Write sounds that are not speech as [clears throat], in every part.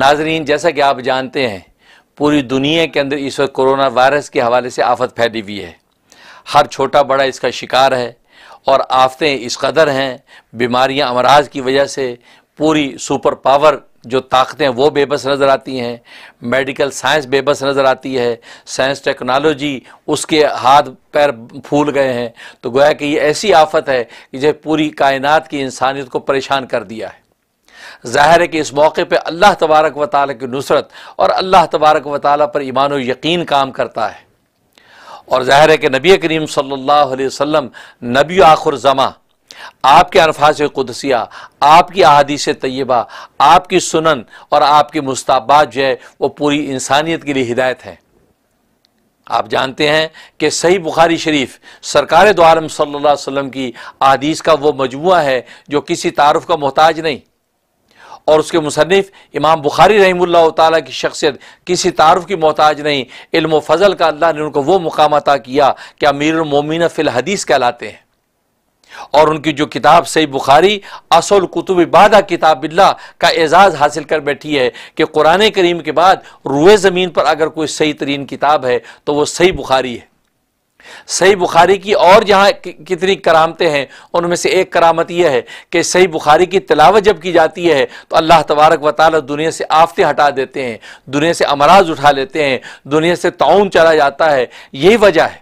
ناظرین، جیسا کہ آپ جانتے ہیں، پوری دنیا کے اندر اس وقت کرونا وائرس کے حوالے سے آفت پھیلی ہوئی ہے۔ ہر چھوٹا بڑا اس کا شکار ہے اور آفتیں اس قدر ہیں، بیماریاں امراض کی وجہ سے پوری super power جو طاقتیں وہ بے بس نظر آتی ہیں، medical science بے بس نظر آتی ہے، science technology اس کے ہاتھ پیر پھول گئے ہیں۔ تو گویا کہ یہ ایسی آفت ہے کہ جو پوری کائنات کی انسانیت کو پریشان کر دیا ہے۔ ظاہر ہے کہ اس موقع پہ اللہ تبارک و تعالیٰ کی نصرت اور اللہ تبارک و تعالیٰ پر ایمان و یقین کام کرتا ہے۔ اور ظاہر ہے کہ نبی کریم صلی اللہ علیہ وسلم، نبی آخر زماں، آپ کے الفاظ قدسیہ، آپ کی احادیث طیبہ، آپ کی سنن اور آپ کی مستحبات جو ہے، وہ پوری انسانیت کے لیے ہدایت ہیں آپ جانتے ہیں کہ صحیح بخاری شریف سرکار دو عالم صلی اللہ علیہ وسلم کی احادیث کا وہ مجموعہ ہے جو کسی تعارف کا محتاج نہیں۔ اور اس کے مصنف امام بخاری رحمہ اللہ تعالیٰ کی شخصیت کسی تعارف کی محتاج نہیں، علم و فضل کا اللہ نے ان کو وہ مقام عطا کیا کہ امیر المومنین فی الحدیث کہلاتے ہیں۔ اور ان کی جو کتاب صحیح بخاری اصح الکتب بعد کتاب اللہ کا اعزاز حاصل کر بیٹھی ہے کہ قرآن کریم کے بعد روئے زمین پر اگر کوئی صحیح ترین کتاب ہے تو وہ صحیح بخاری ہے۔ صحیح بخاری کی اور جہاں کتنی کرامتیں ہیں، ان میں سے ایک کرامت یہ ہے کہ صحیح بخاری کی تلاوت جب کی جاتی ہے تو اللہ تبارک و تعالی دنیا سے آفتیں ہٹا دیتے ہیں، دنیا سے امراض اٹھا لیتے ہیں، دنیا سے طاعون چلا جاتا ہے، یہی وجہ ہے۔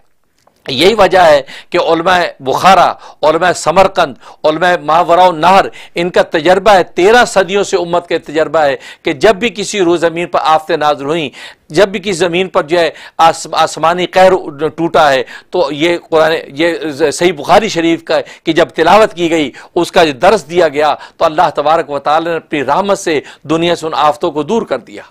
یہی وجہ ہے کہ علماء بخارا، علماء سمرقند علماء ماوراء النہر ان کا تجربہ ہے، تیرہ صدیوں سے امت کا تجربہ ہے کہ جب بھی کسی روئے زمین پر آفتیں نازل ہوئیں، جب بھی کسی زمین پر جو ہے آس، آسمانی قہر ٹوٹا ہے، تو یہ قرآن، یہ صحیح بخاری شریف کا ہے کہ جب تلاوت کی گئی، اس کا درس دیا گیا، تو اللہ تبارک و تعالی نے اپنی رحمت سے دنیا سے ان آفتوں کو دور کر دیا۔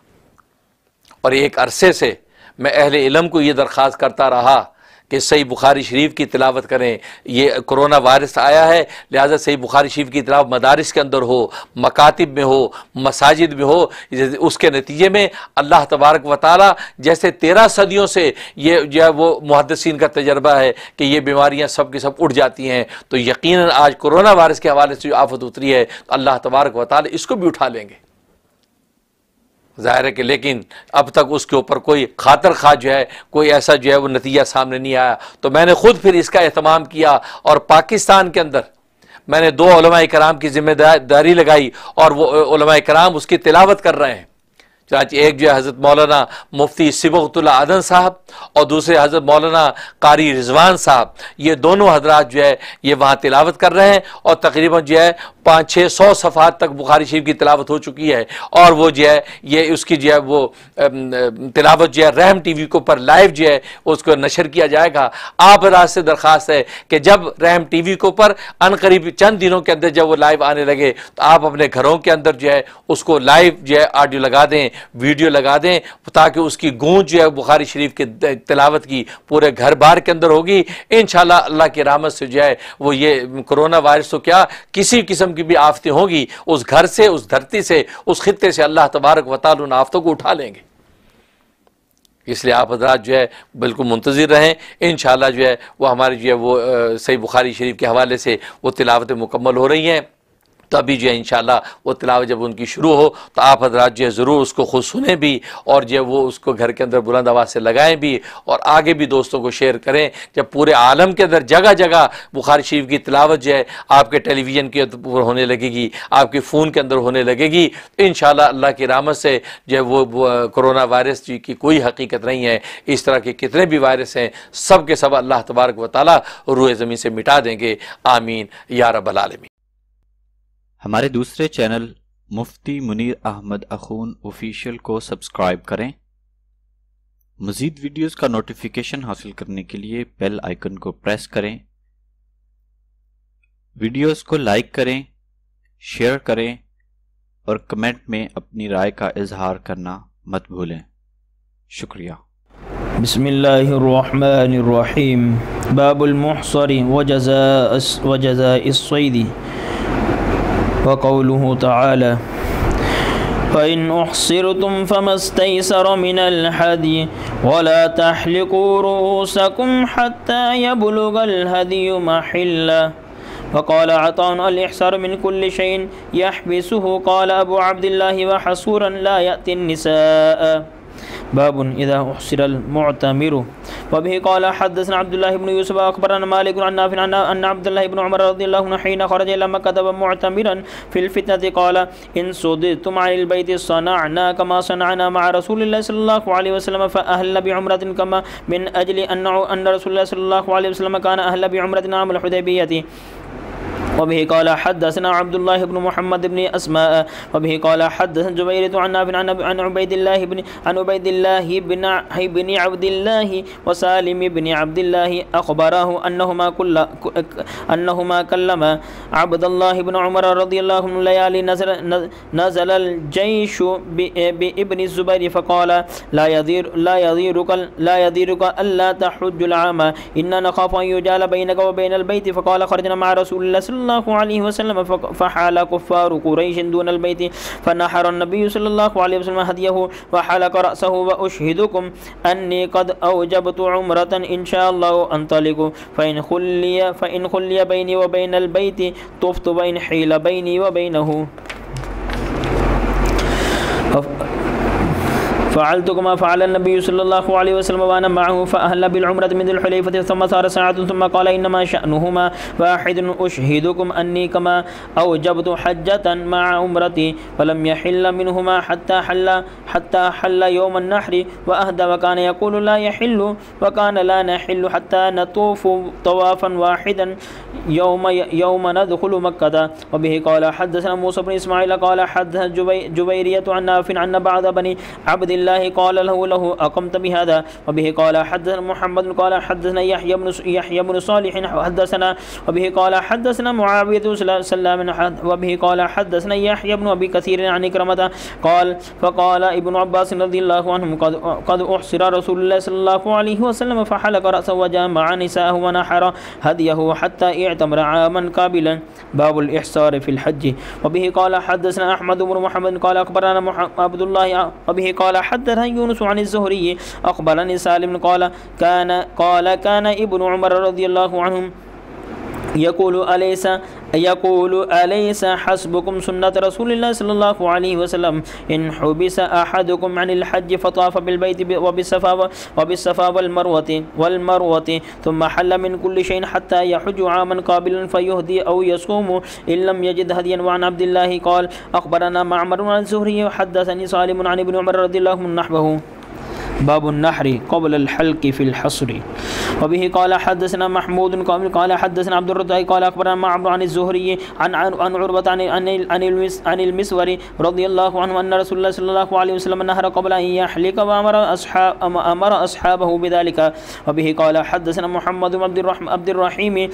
اور ایک عرصے سے میں اہل علم کو یہ درخواست کرتا رہا کہ صحیح بخاری شریف کی تلاوت کریں۔ یہ کرونا وائرس آیا ہے، لہٰذا صحیح بخاری شریف کی تلاوت مدارس کے اندر ہو، مکاتب میں ہو، مساجد میں ہو، اس کے نتیجے میں اللہ تبارک و تعالی جیسے تیرہ صدیوں سے یہ جو ہے وہ محدثین کا تجربہ ہے کہ یہ بیماریاں سب کے سب اٹھ جاتی ہیں۔ تو یقیناً آج کرونا وائرس کے حوالے سے جو آفت اتری ہے، تو اللہ تبارک و تعالی اس کو بھی اٹھا لیں گے۔ ظاہر ہے کہ لیکن اب تک اس کے اوپر کوئی خاطر خواہ جو ہے، کوئی ایسا جو ہے وہ نتیجہ سامنے نہیں آیا۔ تو میں نے خود پھر اس کا اہتمام کیا اور پاکستان کے اندر میں نے دو علماء کرام کی ذمہ داری لگائی اور وہ علماء کرام اس کی تلاوت کر رہے ہیں۔ چنانچہ ایک جو ہے حضرت مولانا مفتی صبغت اللہ عدن صاحب اور دوسرے حضرت مولانا قاری رضوان صاحب، یہ دونوں حضرات جو ہے یہ وہاں تلاوت کر رہے ہیں اور تقریباً جو ہے پانچ چھ سو صفحات تک بخاری شریف کی تلاوت ہو چکی ہے اور وہ جو ہے یہ اس کی جو ہے وہ تلاوت جو ہے رحم ٹی وی کے اوپر live جو ہے اس کو نشر کیا جائے گا۔ آپ حضرات سے درخواست ہے کہ جب رحم ٹی وی کے اوپر عنقریب چند دنوں کے اندر جب وہ live آنے لگے تو آپ اپنے گھروں کے اندر جو ہے اس کو live جو ہے آڈیو لگا دیں۔ ویڈیو لگا دیں تاکہ اس کی گونج جو ہے بخاری شریف کے تلاوت کی پورے گھر بار کے اندر ہوگی۔ انشاءاللہ اللہ کی رحمت سے جو ہے وہ یہ کرونا وائرس تو کیا کسی قسم کی بھی آفتیں ہوں گی اس گھر سے، اس دھرتی سے، اس خطے سے اللہ تبارک و تعالی ان آفتوں کو اٹھا لیں گے۔ اس لیے آپ حضرات جو ہے بالکل منتظر رہیں۔ انشاءاللہ جو ہے وہ ہماری جو ہے وہ صحیح بخاری شریف کے حوالے سے وہ تلاوتیں مکمل ہو رہی ہیں۔ تبھی جو ہے انشاءاللہ وہ تلاوت جب ان کی شروع ہو تو آپ حضرات جو ہے ضرور اس کو خود سنیں بھی اور جو ہے وہ اس کو گھر کے اندر بلند آواز سے لگائیں بھی اور آگے بھی دوستوں کو share کریں جب پورے عالم کے اندر جگہ جگہ بخاری شریف کی تلاوت جو ہے آپ کے ٹیلی ویژن کے اوپر ہونے لگے گی، آپ کے فون کے اندر ہونے لگے گی، تو انشاءاللہ اللہ کی رحمت سے جو ہے وہ کرونا وائرس جی کی کوئی حقیقت نہیں ہے۔ اس طرح کے کتنے بھی وائرس ہیں، سب کے سب اللہ تبارک و تعالی روئے زمین سے مٹا دیں گے۔ آمین۔ یا رب العالمین۔ ہمارے دوسرے چینل مفتی منیر احمد اخون official کو subscribe کریں۔ مزید ویڈیوز کا notification حاصل کرنے کے لیے bell icon کو press کریں۔ ویڈیوز کو لائک کریں شیئر کریں اور کمنٹ میں اپنی رائے کا اظہار کرنا مت بھولیں۔ شکریہ۔ بسم اللہ الرحمن الرحیم۔ باب المحصر وجزاء الصید۔ وقوله تعالى فإن أحصرتم فما استيسر من الهدي ولا تحلقوا رؤوسكم حتى يبلغ الهدي محله. وقال عطاء الإحسار من كل شيء يحبسه. قال أبو عبد الله وحصورا لا يأتي النساء. باب إذا أحسر المعتمر. وبه قال حدثنا عبد الله بن يوسف، أخبرنا مالك عن نافع عن أن عبد الله بن عمر رضي الله عنه حين خرج إلى مكة معتمرا في الفتنة، قال إن صددتم عن البيت صنعنا كما صنعنا مع رسول الله صلى الله عليه وسلم، فأهل بعمرة كما من أجل أن أن رسول الله صلى الله عليه وسلم كان أهل بعمرة عام الحديبية. وبه قال حدثنا عبد الله بن محمد بن أسماء وبه قال حدثنا جبيرة عن نافع عن عبيد الله بن عن عبيد الله بن بن عبد الله وسالم بن عبد الله أخبراه أنهما كل أنهما كلما عبد الله بن عمر رضي الله عنه ليالي نزل نزل الجيش بابن الزبير فقال لا يضير لا يضيرك لا يضيرك ألا تحج العام أنا نخاف أن يجال بينك وبين البيت فقال خرجنا مع رسول الله صلى الله عليه وسلم فحال كفار قريش دون البيت. فنحر النبي صلى الله عليه وسلم هديه وحلق رأسه وأشهدكم أني قد أوجبت عمرة إن شاء الله أنطلق. فإن خلي فإن خلي بيني وبين البيت طفت وان حيل بيني وبينه. فعلت كما فعل النبي صلى الله عليه وسلم وأنا معه فأهل بالعمرة من ذي الحليفة ثم صار ساعه ثم قال إنما شأنهما واحد أشهدكم أني كما أوجبت حجة مع عمرتي فلم يحل منهما حتى حل حتى حل يوم النحر وأهدى وكان يقول لا يحل وكان لا نحل حتى نطوف طوافا واحدا يوم يوم ندخل مكة. وبه قال حدثنا موسى بن إسماعيل قال حدث جبي جبيرية عن نافع أن بعض بني عبد الله قال له له أقمت بهذا؟ وبه قال حدثنا محمد قال حدثنا يحيى بن يحيى بن صالح حدثنا وبه قال حدثنا معاوية سلام وبه قال حدثنا يحيى بن أبي كثير عن إكرمة قال فقال ابن عباس رضي الله عنهم قد قد أحصر رسول الله صلى الله عليه وسلم فحلق رأسه وجامع نساءه ونحر هديه حتى اعتمر عاما قابلا. باب الإحصار في الحج. وبه قال حدثنا أحمد بن محمد قال أخبرنا عبد الله وبه قال حدثنا حدثنا يونس عن الزهري أخبرني سالم قال كان قال كان ابن عمر رضي الله عنهم يقول أليس يقول أليس حسبكم سنة رسول الله صلى الله عليه وسلم؟ إن حبس أحدكم عن الحج فطاف بالبيت وبالصفا وبالصفا والمروة والمروة ثم حل من كل شيء حتى يحج عاما قابلا فيهدي أو يصوم. إن لم يجد هديا وعن عبد الله قال أخبرنا معمر عن الزهري وحدثني سالم عن ابن عمر رضي الله عنه نحوه. باب النحر قبل الحلق في الحصر. وبه قال حدثنا محمود قال قال حدثنا عبد الرزاق قال اخبرنا معمر عن الزهري عن عن عن عروة عن عن عن, المس عن المسور رضي الله عنه ان رسول الله صلى الله عليه وسلم نهر قبل ان يحلق وامر اصحاب امر اصحابه بذلك. وبه قال حدثنا محمد بن عبد الرحمن عبد الرحيم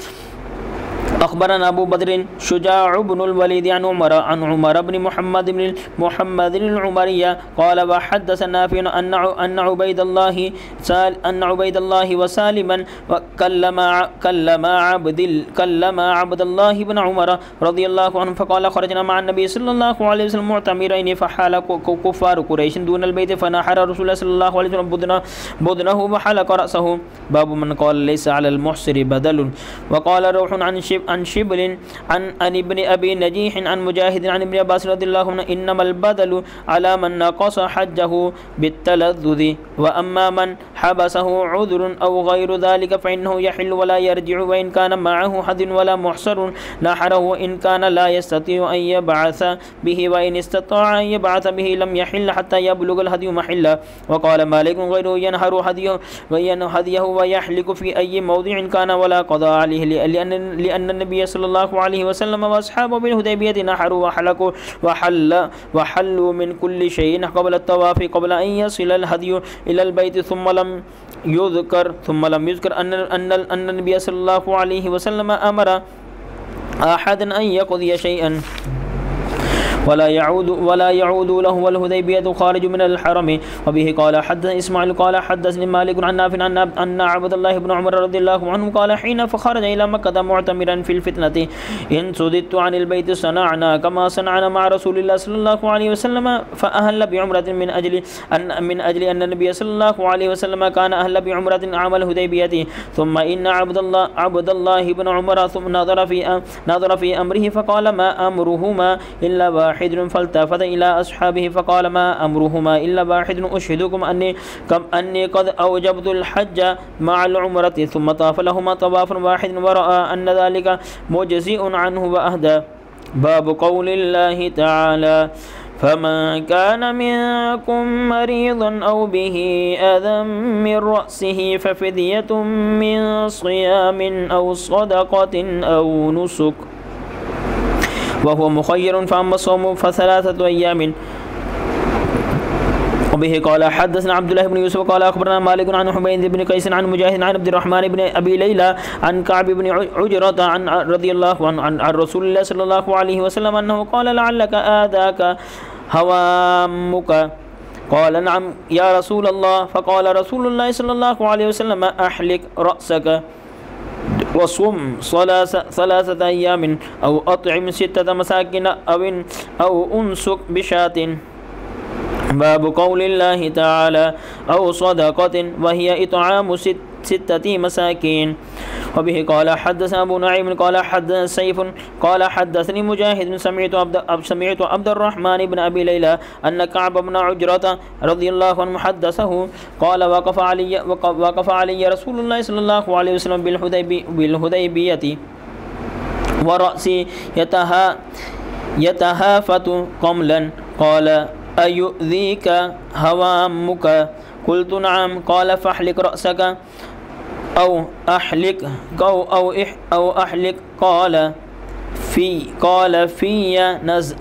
أخبرنا أبو بدر شجاع بن الوليد عن عمر عن عمر بن محمد بن محمد العمرية قال وحدث نافع أن أن عبيد الله سال أن عبيد الله وسالما وكلم كلم عبد كلم عبد الله بن عمر رضي الله عنه فقال خرجنا مع النبي صلى الله عليه وسلم معتمرين فحال كفار قريش دون البيت فنحر رسول الله صلى الله عليه وسلم بدنه بدنه وحلق رأسه. باب من قال ليس على المحصر بدل. وقال روح عن شب عن شبل عن عن ابن أبي نجيح عن مجاهد عن ابن عباس رضي الله عنه إنما البدل على من نقص حجه بالتلذذ. وأما من حبسه عذر أو غير ذلك فإنه يحل ولا يرجع وإن كان معه حد ولا محصر نحره وان كان لا يستطيع أن يبعث به وإن استطاع أن يبعث به لم يحل حتى يبلغ الهدي محله وقال مالك غيره ينهر هديه وين هديه ويحلق في أي موضع كان ولا قضاء عليه لأن لأن النبي صلى الله عليه وسلم واصحابه بالهديبيه نحروا وحلقوا وحل وحلوا من كل شيء قبل الطواف قبل أن يصل الهدي البیت ثم لم یذکر ثم لم یذکر ان النبی صلی اللہ علیہ وسلم امر احد ان یقضی شیئا ولا يعود ولا يعود له والهديبية خارج من الحرم. وبه قال حدث إسماعيل قال حدثني مالك عن نافع عن أن عبد الله بن عمر رضي الله عنه قال حين فخرج إلى مكة معتمرا في الفتنة إن صددت عن البيت صنعنا كما صنعنا مع رسول الله صلى الله عليه وسلم فأهل بعمرة من أجل أن من أجل أن النبي صلى الله عليه وسلم كان أهل بعمرة عام الهديبية. ثم إن عبد الله عبد الله بن عمر ثم نظر في نظر في أمره فقال ما أمرهما إلا واحد فالتفت إلى أصحابه فقال ما أمرهما إلا واحد أشهدكم أني كم أني قد أوجبت الحج مع العمرة ثم طاف لهما طواف واحد ورأى أن ذلك مجزئ عنه وأهدى. باب قول الله تعالى فمن كان منكم مريضا أو به أذى من رأسه ففدية من صيام أو صدقة أو نسك. وهو مخير فأما الصوم فثلاثة أيام. وبه قال حدثنا عبد الله بن يوسف قال أخبرنا مالك عن حميد بن قيس عن مجاهد عن عبد الرحمن بن أبي ليلى عن كعب بن عجرة عن رضي الله عن, عن رسول الله صلى الله عليه وسلم أنه قال لعلك آذاك هوامك قال نعم يا رسول الله. فقال رسول الله صلى الله عليه وسلم أحلق رأسك. وصم ثلاثة أيام أو أطعم ستة مساكين أو أو أنسك بشاة. باب قول الله تعالى أو صدقة وهي إطعام ست ستة مساكين. وبه قال حدثنا أبو نعيم قال حدثنا سيف قال حدثني مجاهد سمعت عبد سمعت عبد الرحمن بن أبي ليلى أن كعب بن عجرة رضي الله عنه حدثه قال وقف علي وقف علي رسول الله صلى الله عليه وسلم بالهديبية بالهديبية ورأسي يتها يتهافت قملا. قال أيؤذيك هوامك؟ قلت نعم. قال فاحلق رأسك أو أحلق أو أو, إح أو أحلق. قال في قال في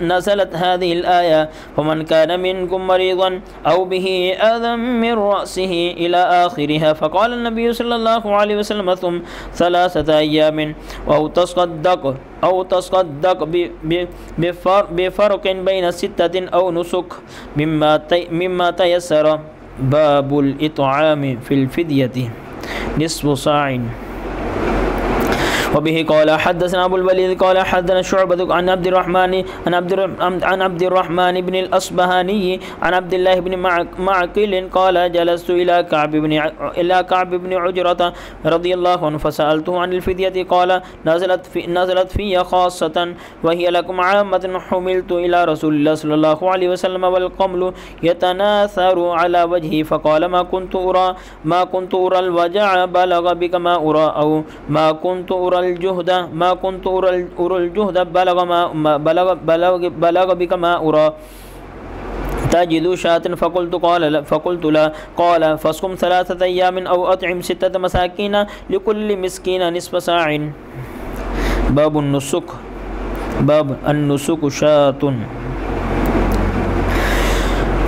نزلت هذه الآية. ومن كان منكم مريضا أو به أذى من رأسه إلى آخرها فقال النبي صلى الله عليه وسلم ثم ثلاثة أيام. أو تصدق أو تصدق بفرق بين ستة أو نسك مما مما تيسر. باب الإطعام في الفدية. نصف صاع. وبه قال حدثنا أبو الوليد قال حدثنا شعبة عن عبد الرحمن عن عبد عن عبد الرحمن بن الأصبهاني عن عبد الله بن معقل قال جلست إلى كعب بن إلى كعب بن عجرة رضي الله عنه فسألته عن الفدية قال نزلت في نزلت في خاصة وهي لكم عامة حملت إلى رسول الله صلى الله عليه وسلم والقمل يتناثر على وجهه فقال ما كنت ارى ما كنت أرى الوجع بلغ بك ما أرى أو ما كنت أرى الجهد ما كنت أرى الجهد بلغ ما بلغ بلغ, بلغ بك ما أرى. تجد شاة فقلت قال فقلت لا. قال فاصم ثلاثة أيام أو أطعم ستة مساكين لكل مسكين نصف ساع. باب النسك. باب النسك شاة.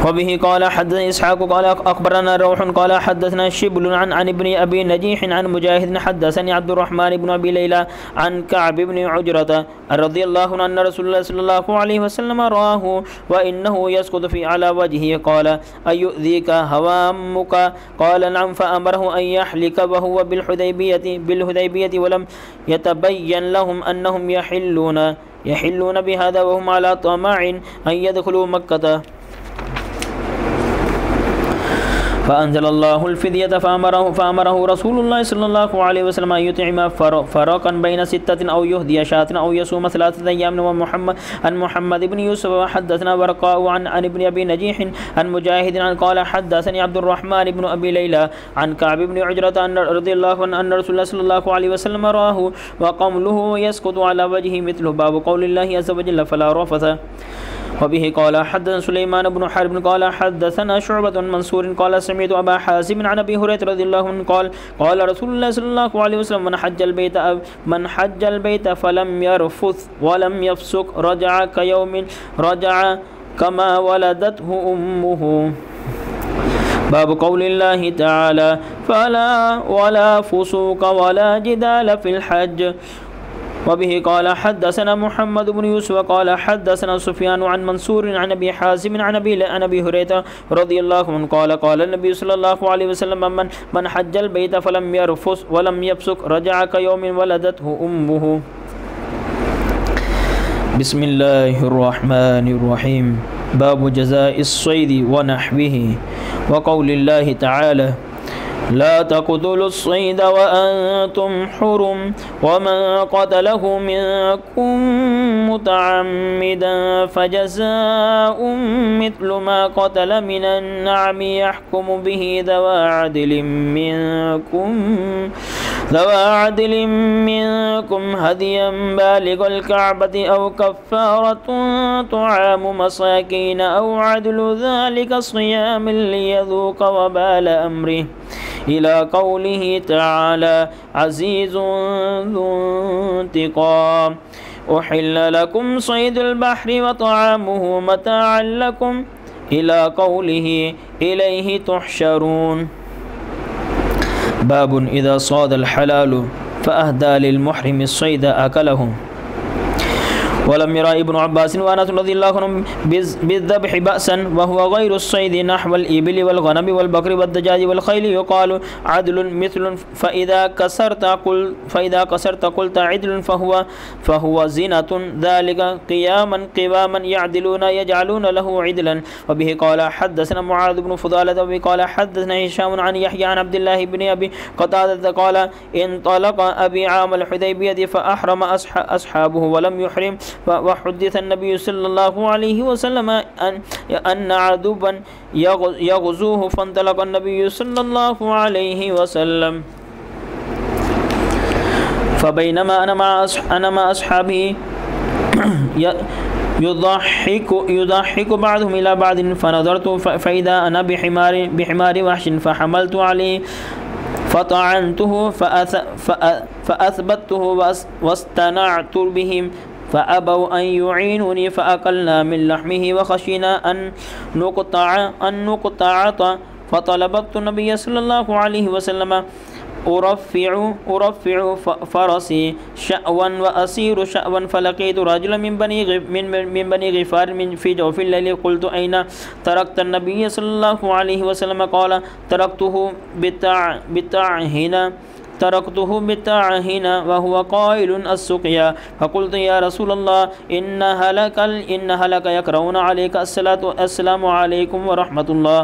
وبه قال حدثنا إسحاق قال أخبرنا روح قال حدثنا شبل عن عن ابن أبي نجيح عن مجاهد حدثني عبد الرحمن بن أبي ليلى عن كعب بن عجرة رضي الله عنه أن رسول الله صلى الله عليه وسلم رآه وإنه يسقط في على وجهه قال أيؤذيك هوامك؟ قال نعم فأمره أن يحلك وهو بالحديبية بالهديبية ولم يتبين لهم أنهم يحلون يحلون بهذا وهم على طمع أن يدخلوا مكة. فأنزل الله الفدية فأمره, فأمره رسول الله صلى الله عليه وسلم أن يطعم فرقا بين ستة أو يهدي شاة أو يصوم ثلاثة أيام. ومحمد عن محمد بن يوسف وحدثنا ورقاء عن عن ابن أبي نجيح عن مجاهد عن قال حدثني عبد الرحمن بن أبي ليلى عن كعب بن عجرة أن رضي الله عنه أن رسول الله صلى الله عليه وسلم رآه وقوله يسقط على وجهه مثله باب قول الله عز وجل فلا رفث. وبه قال حدثنا سليمان بن حرب قال حدثنا شعبة منصور قال سمعت أبا حازم عن أبي هريرة رضي الله عنه قال قال رسول الله صلى الله عليه وسلم من حج البيت من حج البيت فلم يرفث ولم يفسق رجع كيوم رجع كما ولدته أمه. باب قول الله تعالى فلا ولا فسوق ولا جدال في الحج. وبه قال حدثنا محمد بن يوسف قال حدثنا سفيان عن منصور عن أبي حازم عن أبي عن أبي هريرة رضي الله عنه قال قال النبي صلى الله عليه وسلم من من حج البيت فلم يرفث ولم يفسق رجع كيوم ولدته أمه. بسم الله الرحمن الرحيم. باب جزاء الصيد ونحوه. وقول الله تعالى لا تقتلوا الصيد وأنتم حرم ومن قتله منكم متعمدا فجزاء مثل ما قتل من النعم يحكم به ذوى عدل منكم ذوى عدل منكم هديا بالغ الكعبة أو كفارة طعام مساكين أو عدل ذلك صيام ليذوق وبال أمره إلى قوله تعالى عزيز ذو انتقام. أحل لكم صيد البحر وطعامه متاعا لكم إلى قوله إليه تحشرون. باب إذا صاد الحلال فأهدى للمحرم الصيد أكله ولم يرى ابن عباس وأنس رضي الله عنهم بالذبح بأسا وهو غير الصيد نحو الإبل والغنم والبقر والدجاج والخيل يقال عدل مثل فإذا كسرت قل فإذا كسرت قلت عدل فهو فهو زينة ذلك قياما قواما يعدلون يجعلون له عدلا. وبه قال حدثنا معاذ بن فضالة وبه قال حدثنا هشام عن يحيى عن عبد الله بن أبي قتادة قال انطلق أبي عام الحديبية فأحرم أصحابه ولم يحرم وحدث النبي صلى الله عليه وسلم أن أن عدوبا يغزوه فانطلق النبي صلى الله عليه وسلم. فبينما أنا مع أنا مع أصحابي [clears throat] يضحك يضحك بعضهم إلى بعض فنظرت فإذا أنا بحمار بحمار وحش فحملت عليه فطعنته فأثبته واستنعت بهم فأبوا أن يعينوني فأكلنا من لحمه وخشينا أن نقطع أن نقطع فطلبت النبي صلى الله عليه وسلم أرفع أرفع فرسي شأوا وأسير شأوا فلقيت رجلا من بني من من بني غفار من في جوف الليل. قلت أين تركت النبي صلى الله عليه وسلم؟ قال تركته بتاع هنا تركته متعهنا وهو قائل السقيا. فقلت يا رسول الله إن هلك إن هلك يكرون عليك الصلاة السلام عليكم ورحمة الله.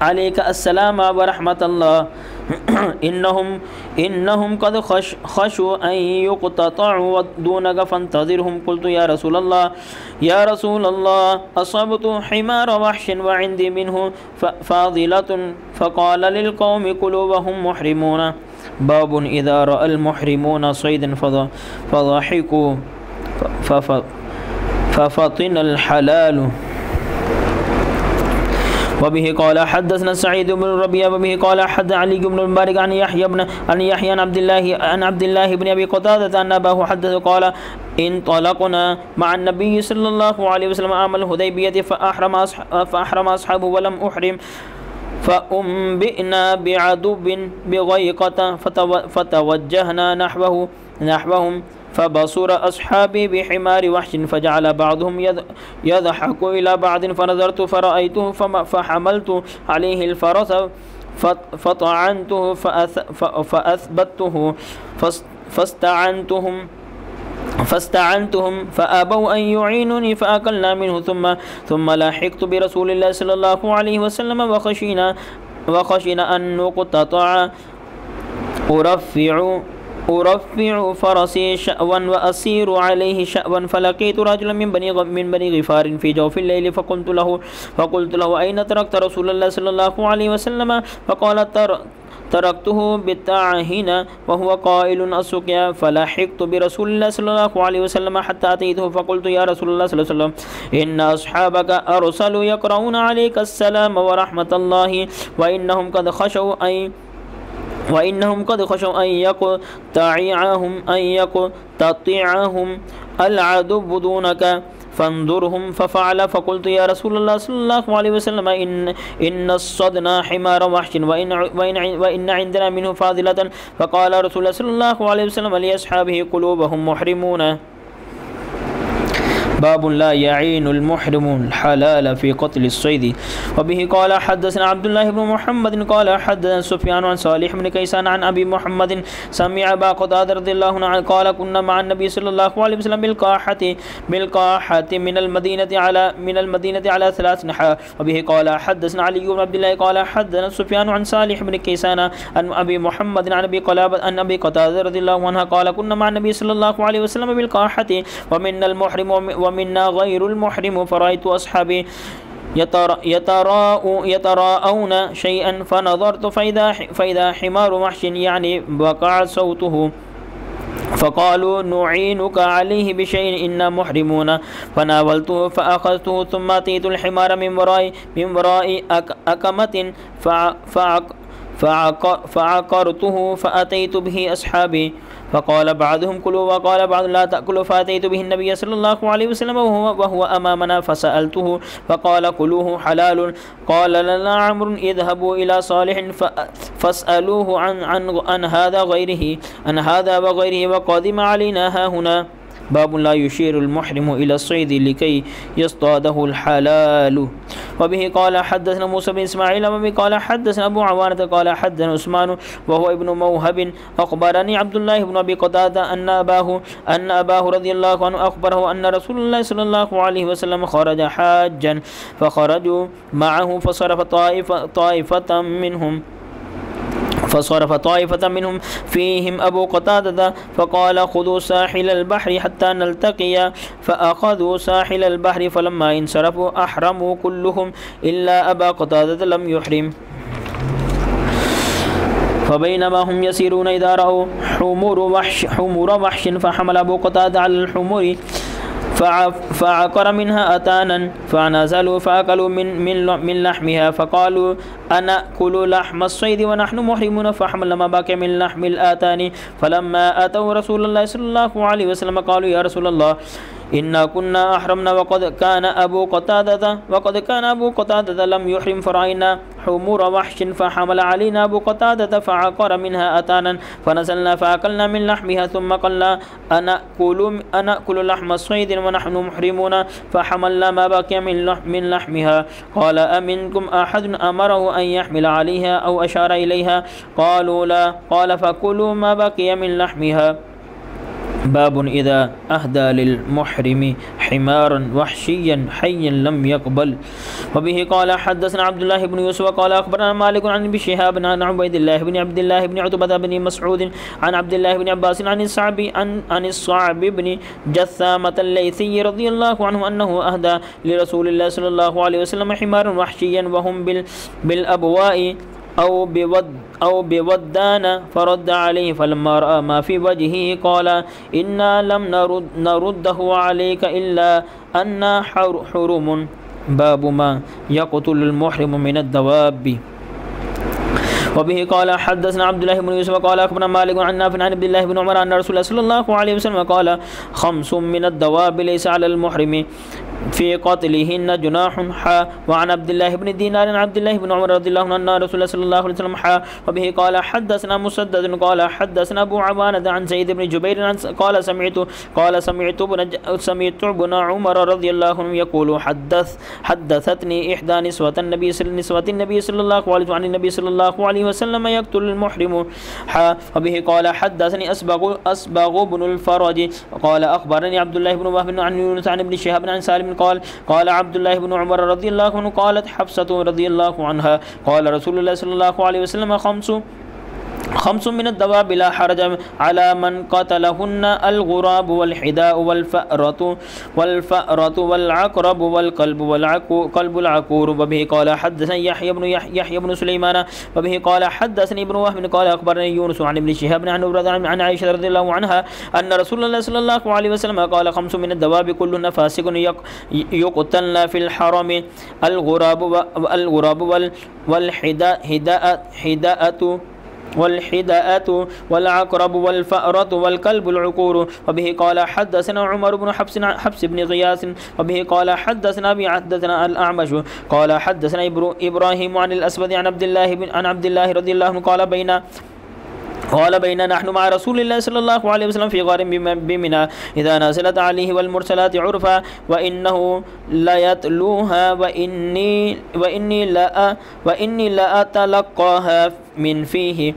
عليك السلام ورحمة الله. [clears throat] إنهم إنهم قد خش خشوا أن يقتطعوا دونك فانتظرهم. قلت يا رسول الله يا رسول الله، أصبت حمار وحش وعندي منه فاضلة. فقال للقوم كلوا محرمون. باب إذا رأى المحرمون صيدا فضحكوا. ففطن الحلال. وبه قال حدثنا سعيد بن الربيع وبه قال حد علي بن المبارك عن يحيى بن عن يحيى عن عبد الله عن عبد الله بن أبي قتادة أن أباه حدث قال انطلقنا مع النبي صلى الله عليه وسلم عام الهديبيه فأحرم فأحرم أصحابه ولم أحرم فأنبئنا بعدب بغيقة فتوجهنا نحوه نحوهم. فبصر أصحابي بحمار وحش فجعل بعضهم يضحك إلى بعض فنظرت فرأيته فحملت عليه الفرس فطعنته فأثبته فاستعنتهم فاستعنتهم فأبوا أن يعينوني فأكلنا منه ثم ثم لاحقت برسول الله صلى الله عليه وسلم وخشينا وخشينا أن نقتطع أرفع أرفع فرسي شأوا وأسير عليه شأوا فلقيت رجلا من بني من بني غفار في جوف الليل فقلت له فقلت له أين تركت رسول الله صلى الله عليه وسلم؟ فقال تر تركته بالتاع هنا وهو قائل السقيا فلحقت برسول الله صلى الله عليه وسلم حتى أتيته. فقلت يا رسول الله صلى الله عليه وسلم إن أصحابك أرسلوا يقرؤون عليك السلام ورحمة الله وإنهم قد خشوا أن وإنهم قد خشوا أن يقطعهم أن يقطعهم العدو دونك فانظرهم ففعل فقلت يا رسول الله صلى الله عليه وسلم إن إن الصدنا حمار وحش وإن وإن وإن عندنا منه فاضلة. فقال رسول الله صلى الله عليه وسلم لأصحابه قلوبهم محرمون. باب لا يعين المحرم الحلال في قتل الصيد. وبه قال حدثنا عبد الله بن محمد قال حدثنا سفيان عن صالح بن كيسان عن أبي محمد سمع أبا قتادة رضي الله عنه قال كنا مع النبي صلى الله عليه وسلم بالقاحة بالقاحة من المدينة على من المدينة على ثلاث نحا. وبه قال حدثنا علي بن عبد الله قال حدثنا سفيان عن صالح بن كيسان عن أبي محمد عن أبي قلابة عن أبي قتادة رضي الله عنه قال كنا مع النبي صلى الله عليه وسلم بالقاحة ومنا المحرم ومنا غير المحرم فرأيت أصحابي يترا يتراء يتراءون شيئا فنظرت فإذا فإذا حمار وحش يعني وقع صوته. فقالوا نعينك عليه بشيء إنا محرمون. فناولته فأخذته ثم أتيت الحمار من وراء من وراء أك أكمة فع فعق فعق فعقرته فأتيت به أصحابي. فقال بعضهم كلوا وقال بعض لا تأكلوا فأتيت به النبي صلى الله عليه وسلم وهو, وهو أمامنا فسألته فقال كلوه حلال. قال لنا عمرو اذهبوا إلى صالح فاسألوه عن, عن, عن هذا غيره عن هذا وغيره وقدم علينا ها هنا. باب لا يشير المحرم إلى الصيد لكي يصطاده الحلال. وبه قال حدثنا موسى بن إسماعيل وبه قال حدثنا أبو عوانة قال حدثنا عثمان وهو ابن موهب. أخبرني عبد الله بن أبي قتادة أن أباه أن أباه رضي الله عنه أخبره أن رسول الله صلى الله عليه وسلم خرج حاجا فخرجوا معه فصرف طائفة, طائفة منهم. فصرف طائفة منهم فيهم أبو قتادة فقال خذوا ساحل البحر حتى نلتقي فأخذوا ساحل البحر فلما انصرفوا أحرموا كلهم إلا أبا قتادة لم يحرم. فبينما هم يسيرون إذا رأوا حمور وحش حمور وحش فحمل أبو قتادة على الحمور. فعقر منها أتانا فنزلوا فأكلوا من من من لحمها فقالوا أنا كل لحم الصيد ونحن محرمون فحمل ما بقي من لحم الآتان فلما أتوا رسول الله صلى الله عليه وسلم قالوا يا رسول الله إنا كنا أحرمنا وقد كان أبو قتادة وقد كان أبو قتادة لم يحرم فرأينا حمور وحش فحمل علينا أبو قتادة فعقر منها أتانا فنزلنا فأكلنا من لحمها ثم قلنا أنا كل أنا كل لحم الصيد ونحن محرمون فحملنا ما بقي من من لحمها قال أمنكم أحد أمره أن يحمل عليها أو أشار إليها؟ قالوا لا قال فكلوا ما بقي من لحمها باب إذا أهدى للمحرم حمارا وحشيا حيا لم يقبل. وبه قال حدثنا عبد الله بن يوسف قال أخبرنا مالك عن ابن شهاب عن عبيد الله بن عبد الله بن عتبة بن مسعود عن عبد الله بن عباس عن الصعب عن عن الصعب بن جثامة الليثي رضي الله عنه أنه أهدى لرسول الله صلى الله عليه وسلم حمارا وحشيا وهم بال، بالأبواء أو بود أو بودان فرد عليه فلما رأى ما في وجهه قال إنا لم نرد نرده عليك إلا أن حرم. باب ما يقتل المحرم من الدواب. وبه قال حدثنا عبد الله بن يوسف قال أخبرنا مالك عن نافع عن عبد الله بن عمر أن رسول الله صلى الله عليه وسلم قال خمس من الدواب ليس على المحرم. في قتلهن جناح حا وعن عبد الله بن دينار عبد الله بن عمر رضي الله عنه رسول الله صلى الله عليه وسلم حا وبه قال حدثنا مسدد قال حدثنا أبو عوانة عن سيد بن جبير قال سمعت قال سمعت ابن سمعت ابن عمر رضي الله عنه يقول حدث حدثتني إحدى نسوة النبي نسوة النبي صلى الله عليه وسلم عن النبي صلى الله عليه وسلم يقتل المحرم. حا وبه قال حدثني اسبغ أسبغ بن الفرج. قال أخبرني عبد الله بن وهب عن يونس عن ابن شهاب عن سالم قال قال عبد الله بن عمر رضي الله عنه قالت حفصة رضي الله عنها قال رسول الله صلى الله عليه وسلم خمس خمس من الدواب لا حرج على من قتلهن الغراب والحداء والفأرة والفأرة والعقرب والقلب والقلب العقور. وبه قال حدثني يحيى بن يحيى بن سليمان. وبه قال حدثني ابن وهب قال أخبرني يونس عن ابن شهاب عن عن عائشة رضي الله عنها أن رسول الله صلى الله عليه وسلم قال خمس من الدواب كلهن فاسق يقتلن في الحرم. الغراب والغراب والحداء هداءة والحداءة والعقرب والفأرة والكلب العقور. وبه قال حدثنا عمر بن حبس حبس بن غياث. وبه قال حدثنا أبي حدثنا الأعمش. قال حدثنا إبراهيم عن الأسود عن عبد الله بن عن عبد الله رضي الله عنه قال بين قال بين نحن مع رسول الله صلى الله عليه وسلم في غار بم- بمنى. إذا نزلت عليه والمرسلات عرفا وإنه ليتلوها وإني وإني لا وإني لأتلقاها من فيه.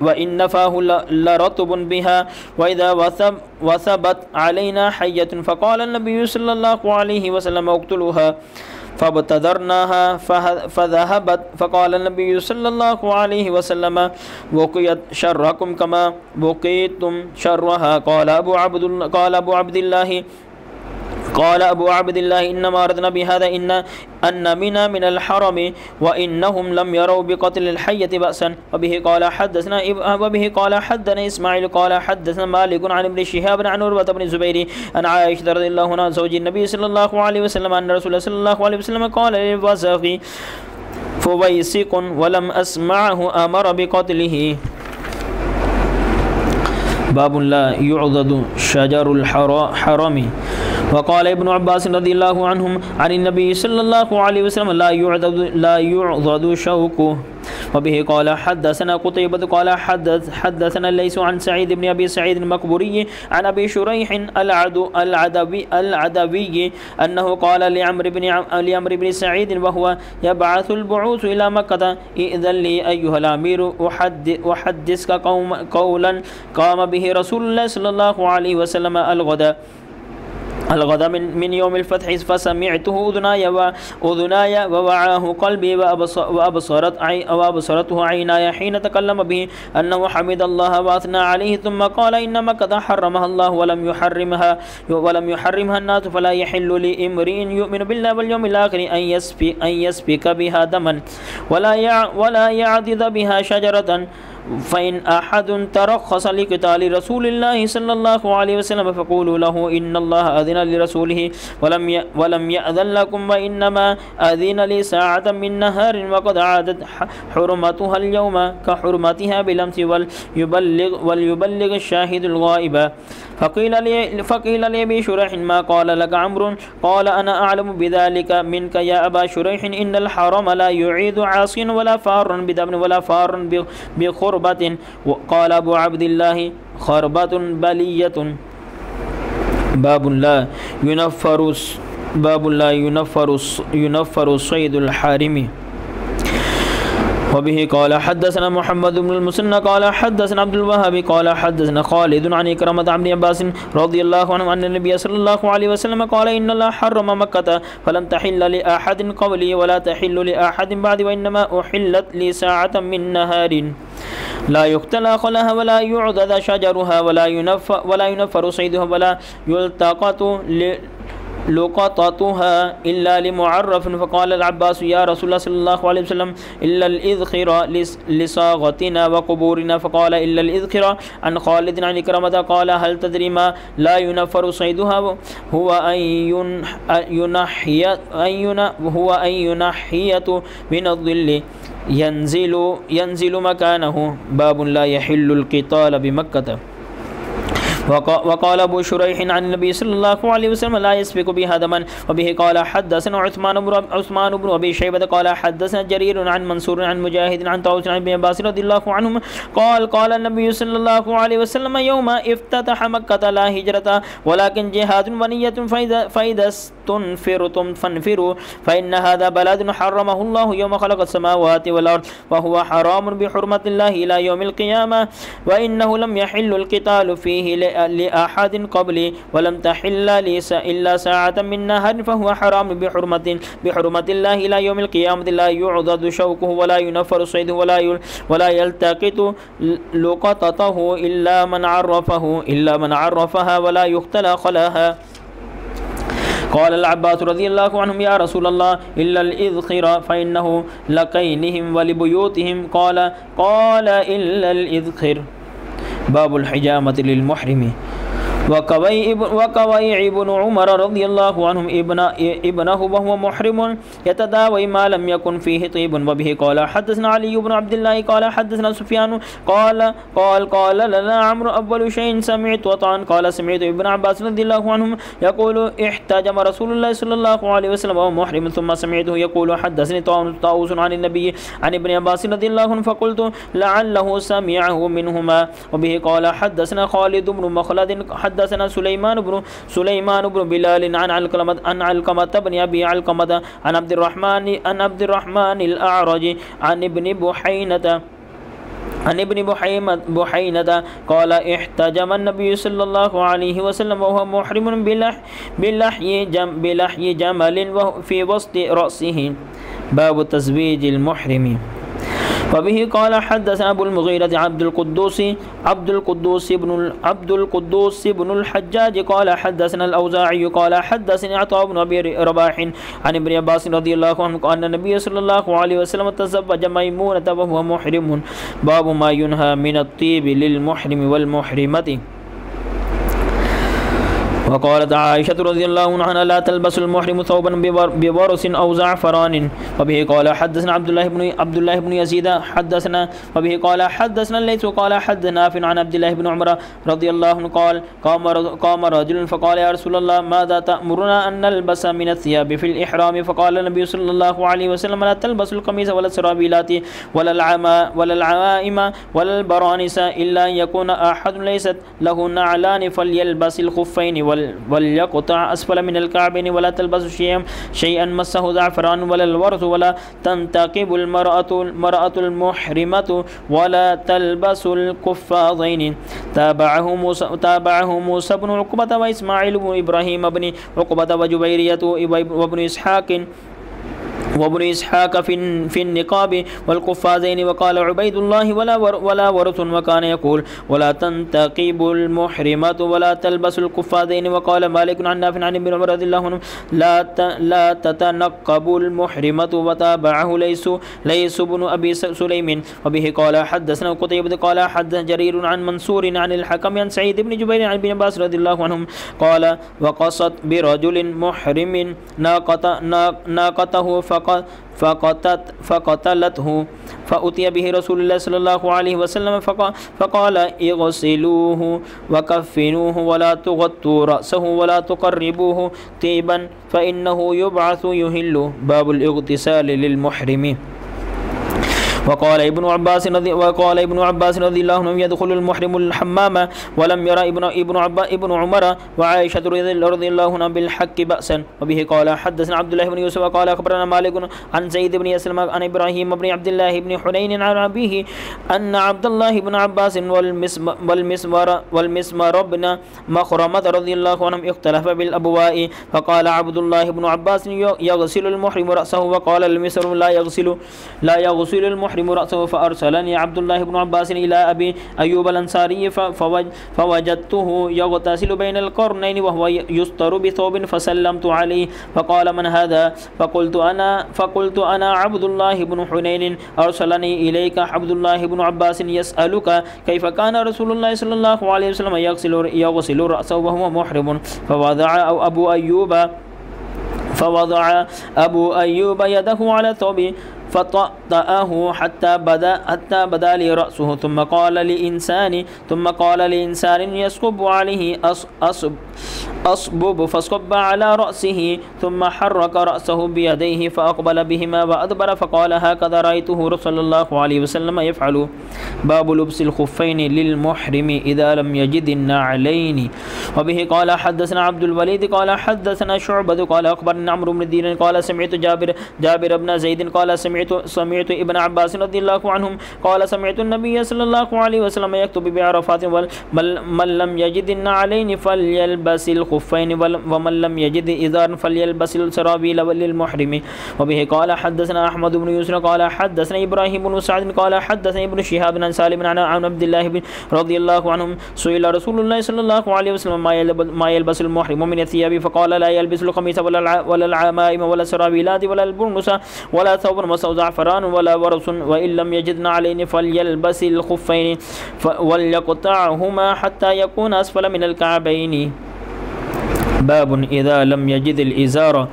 وإن فاه لرطب بها. وإذا وثب وثبت علينا حية فقال النبي صلى الله عليه وسلم اقتلوها. فب تدرنا فضحبت فقال النبی صلی اللہ علیہ وسلم وقیت شرحکم کما وقیتم شرحا قال ابو عبد قال ابو عبد الله قال أبو عبد الله إنما أردنا بهذا إن أن منا من الحرم وإنهم لم يروا بقتل الحية بأسا وبه قال حدثنا وبه قال حدثنا إسماعيل قال حدثنا مالك عن ابن شهاب عن عروة بن الزبير عن عائشة رضي الله عنها زوج النبي صلى الله عليه وسلم أن رسول الله صلى الله عليه وسلم قال للوسخ فويسق ولم أسمعه أمر بقتله. باب اللہ یعضد شجر الحرام وقال ابن عباس رضی اللہ عنہم عن النبی صلی اللہ علیہ وسلم لا يعضد, لا يعضد شوقه وبه قال حدثنا قتيبة قال حدث حدثنا ليس عن سعيد بن ابي سعيد المقبوري عن ابي شريح العدو العدوي العدوي انه قال لعمرو بن عم- لعمرو بن سعيد وهو يبعث البعوث الى مكة ائذن لي ايها الامير أحد احدثك قوم قولا قام به رسول الله صلى الله عليه وسلم الغداء. الغد من من يوم الفتح فسمعته أذناي وأذناي ووعاه قلبي وأبص- وأبصرت عي وأبصرته عيناي حين تكلم به أنه حمد الله وأثنى عليه ثم قال إن مكة حرمها الله ولم يحرمها ولم يحرمها الناس فلا يحل لامرئ يؤمن بالله واليوم الآخر أن يسفك أن يسفك بها دما ولا يع ولا يعضد بها شجرة فإن أحد ترخص لقتال رسول الله صلى الله عليه وسلم فقولوا له إن الله أذن لرسوله ولم. ولم يأذن لكم وإنما أذن لي ساعة من نهار وقد عادت حرمتها اليوم كحرمتها بالأمس وليبلغ وليبلغ الشاهد الغائب فقيل لي فقيل لأبي شريح ما قال لك عمرو قال أنا أعلم بذلك منك يا أبا شريح إن الحرم لا يعيد عاصيا ولا فار بدم ولا فار ب- بخربة وقال أبو عبد الله خربة بلية. باب لا ينفر باب لا ينفر ينفر صيد الحارم وبه قال حدثنا محمد بن المسنى قال حدثنا عبد الوهاب قال حدثنا خالد عن إكرمة عن ابن عباس رضي الله عنه أن النبي صلى الله عليه وسلم قال إن الله حرم مكة فلم تحل لأحد قبلي ولا تحل لأحد بعد وإنما أحلت لي ساعة من نهار. لا يقتل خلها ولا يعضد شجرها ولا ينفر ولا ينفر صيدها ولا يلتقط لقطتها إلا لمعرف فقال العباس يا رسول الله صلى الله عليه وسلم إلا الإذخر لصاغتنا وقبورنا. فقال إلا الإذخر عن خالد عن كرمة قال هل تدري ما لا ينفر صيدها؟ هو أن ين- أن ينحي هو أن ينحية من الظل ينزل ينزل مكانه. باب لا يحل القتال بمكة. وقال أبو شريح عن النبي صلى الله عليه وسلم لا يسفك بها دما وبه قال حدثنا عثمان بن عثمان بن أبي شيبة قال حدثنا جرير عن منصور عن مجاهد عن طاووس عن ابن عباس رضي الله عنهما قال قال النبي صلى الله عليه وسلم يوم افتتح مكة لا هجرة ولكن جهاد ونية فإذا فإذا استنفرتم فانفروا فإن هذا بلد حرمه الله يوم خلق السماوات والأرض وهو حرام بحرمة الله إلى يوم القيامة وإنه لم يحل القتال فيه لأحد قبلي ولم تحل لي إلا ساعة من نهر فهو حرام بحرمة بحرمة الله إلى يوم القيامة. لا يعضد شوكه ولا ينفر صيده ولا ولا يلتقط لقطته إلا من عرفه إلا من عرفها ولا يختلى خلاها. قال العباس رضي الله عنهم يا رسول الله إلا الإذخر فإنه لقينهم ولبيوتهم. قال قال إلا الإذخر. باب الحجامة للمحرم. وكوي إبن عمر رضي الله عنهم إبن إبنه وهو محرم يتداوي ما لم يكن فيه طيب وبه. قال حدثنا علي بن عبد الله قال حدثنا سفيان قال قال قال لنا عمرو أول شيء سمعت وطعن. قال سمعت ابن عباس رضي الله عنهم يقول احتجم رسول الله صلى الله عليه وسلم وهو محرم. ثم سمعته يقول حدثني طاووس عن النبي عن ابن عباس رضي الله عنه فقلت لعله سمعه منهما. وبه قال حدثنا خالد بن مخلد حدثنا سليمان بن سليمان بن بلال عن علقمة عن علقمة بن أبي علقمة عن عبد الرحمن عن عبد الرحمن الأعرج عن ابن بحينة عن ابن بحينة قال احتجم النبي صلى الله عليه وسلم وهو محرم بلح بلحي جم بلحي جمل في وسط رأسه. باب تزويج المحرم. وبه قال حدثنا ابو المغيرة عبد القدوس عبد القدوس بن عبد القدوس بن الحجاج قال حدثنا الاوزاعي قال حدثني عطاء بن ابي رباح عن ابن عباس رضي الله عنه ان النبي صلى الله عليه وسلم تزوج ميمونة وهو محرم. باب ما ينهى من الطيب للمحرم والمحرمة. وقالت عائشة رضي الله عنها لا تلبس المحرم ثوبا ببرص أو زعفران. وبه قال حدثنا عبد الله بن عبد الله بن يزيد حدثنا وبه قال حدثنا الليث قال حدثنا نافع عن عبد الله بن عمر رضي الله عنه قال قام قام رجل فقال يا رسول الله ماذا تأمرنا أن نلبس من الثياب في الإحرام؟ فقال النبي صلى الله عليه وسلم لا تلبس القميص ولا السرابيلات ولا العما ولا العمائم ولا البرانس إلا أن يكون أحد ليست له نعلان فليلبس الخفين وال وليقطع أسفل من الكعبين ولا تلبس شيئا شيئا مسه زعفران ولا الورث ولا تنتقب المرأة المرأة المحرمة ولا تلبس القفاضين تابعه موسى تابعه موسى بن عقبة وإسماعيل بن إبراهيم بن عقبة وجبيرية وابن إسحاق وابن إسحاق في في النقاب والقفازين وقال عبيد الله ولا ولا ورث وكان يقول ولا تنتقب المحرمة ولا تلبس القفازين وقال مالك عن نافع عن ابن عمر رضي الله عنه لا لا تتنقب المحرمة وتابعه ليس ليس بن أبي سليم وبه قال حدثنا قتيبة قال حدث جرير عن منصور عن الحكم عن سعيد بن جبير عن ابن عباس رضي الله عنهم قال وقصت برجل محرم ناقته فقطت فقتلت ہوں فأتي بھی رسول اللہ صلی اللہ علیہ وسلم فقال، اغسلوه وكفنوه ولا تغطوا رأسه ولا تقربوه طيبا، فإنه يبعث يهل باب الاغتسال للمحرم. وقال ابن عباس رضي وقال ابن عباس رضي الله عنه يدخل المحرم الحمام ولم يرى ابن ابن ابن عمر وعائشة رضي الله عنها بالحق بأسا. وبه قال حدثنا عبد الله بن يوسف قال أخبرنا مالك عن زيد بن يسلم عن إبراهيم بن عبد الله بن حنين عن أبيه أن عبد الله بن عباس والمسمر والمسمر بن مخرمة رضي الله عنهم اختلف بالأبواء. فقال عبد الله بن عباس يغسل المحرم رأسه وقال المسر لا يغسل لا يغسل المحرم المحرم رأسه فأرسلني عبد الله بن عباس إلى أبي أيوب الأنصاري فوجدته يغتسل بين القرنين وهو يستر بثوب فسلمت عليه. فقال من هذا؟ فقلت أنا فقلت أنا عبد الله بن حنين. أرسلني إليك عبد الله بن عباس يسألك كيف كان رسول الله صلى الله عليه وسلم يغسل يغسل رأسه وهو محرم؟ فوضع أبو أيوب فوضع أبو أيوب يده على ثوب فطأطأه حتى بدا حتى بدا لي رأسه، ثم قال لإنسان ثم قال لإنسان يصب عليه أصب أصبب فصب على رأسه، ثم حرك رأسه بيديه فأقبل بهما وأدبر فقال هكذا رأيته صلى الله عليه وسلم يفعل. باب لبس الخفين للمحرم إذا لم يجد النعلين. وبه قال حدثنا عبد الوليد، قال حدثنا شعبة، قال أخبرنا عمرو بن الدين قال سمعت جابر جابر بن زيد، قال سمعت سمعت ابن عباس رضي الله عنهم قال سمعت النبي صلى الله عليه وسلم يكتب بعرفات من لم يجد النعلين فليلبس الخفين ومن لم يجد إذار فليلبس السرابيل للمحرم. وبه قال حدثنا أحمد بن يوسف قال حدثنا إبراهيم بن سعد قال حدثنا ابن شهاب عن سالم عن عبد الله بن رضي الله عنهم. سئل رسول الله صلى الله عليه وسلم ما يلبس المحرم من الثياب؟ فقال لا يلبس القميص ولا العمائم ولا السرابيلات ولا البرنس ولا ثوب مسعود زعفران ولا ورس وإن لم يجدن عليه فليلبس الخفين وليقطعهما حتى يكون أسفل من الكعبين. باب إذا لم يجد الإزار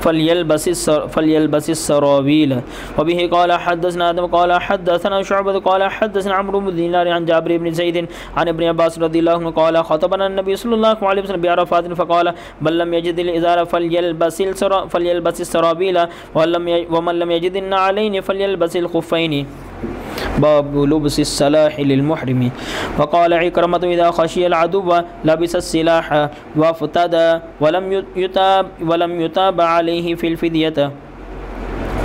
فليلبس فليلبس السراويل. وبه قال حدثنا آدم، قال حدثنا شعبة، قال حدثنا عمرو بن دينار عن جابر بن زيد عن ابن عباس رضي الله عنه قال خطبنا النبي صلى الله عليه وسلم بعرفات فقال بل لم يجد الإزار فليلبس السرا، فليلبس السرابيل ولم ومن لم يجد النعلين فليلبس الخفين. باب لبس السلاح للمحرم. وقال عكرمة إذا خشي العدو لبس السلاح وافتدى. ولم يتاب ولم يتاب عليه في الفدية.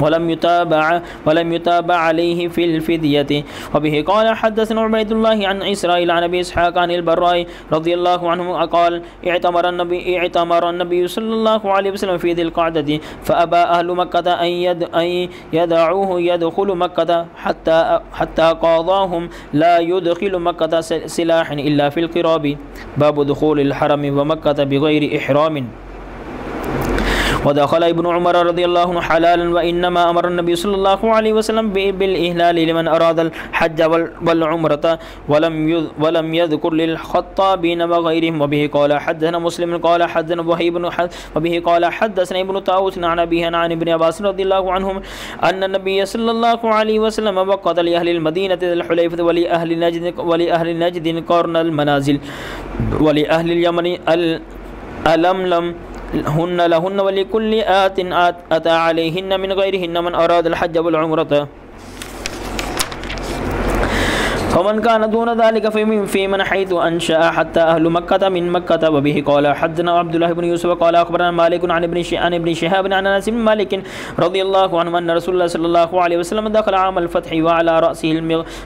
ولم يتابع ولم يتابع عليه في الفدية. وبه قال حدثنا عبيد الله عن إسرائيل عن أبي إسحاق عن البراء رضي الله عنه قال اعتمر النبي اعتمر النبي صلى الله عليه وسلم في ذي القعدة فأبى أهل مكة أن يد أن يدعوه يدخل مكة حتى حتى قاضاهم لا يدخل مكة سلاحا إلا في القراب. باب دخول الحرم ومكة بغير إحرام. ودخل ابن عمر رضي الله عنه حلالا وإنما أمر النبي صلى الله عليه وسلم بالإهلال لمن أراد الحج والعمرة ولم ولم يذكر للخطابين وغيرهم وبه قال حدثنا مسلم قال حدثنا وهي بن وبه قال حدثنا ابن طاووس عن أبيه عن ابن عباس رضي الله عنهم أن النبي صلى الله عليه وسلم وقت لأهل المدينة الحليفة ولأهل نجد ولأهل نجد قرن المنازل ولأهل اليمن الألملم هن لهن ولكل آت أتى عليهن من غيرهن من أراد الحج والعمرة. فمن كان دون ذلك فمن في من حيث أنشأ حتى أهل مكة من مكة وبه قال حدنا عبد الله بن يوسف قال أخبرنا مالك عن ابن عن ابن شهاب عن أنس بن مالك رضي الله عنه أن رسول الله صلى الله عليه وسلم دخل عام الفتح وعلى رأسه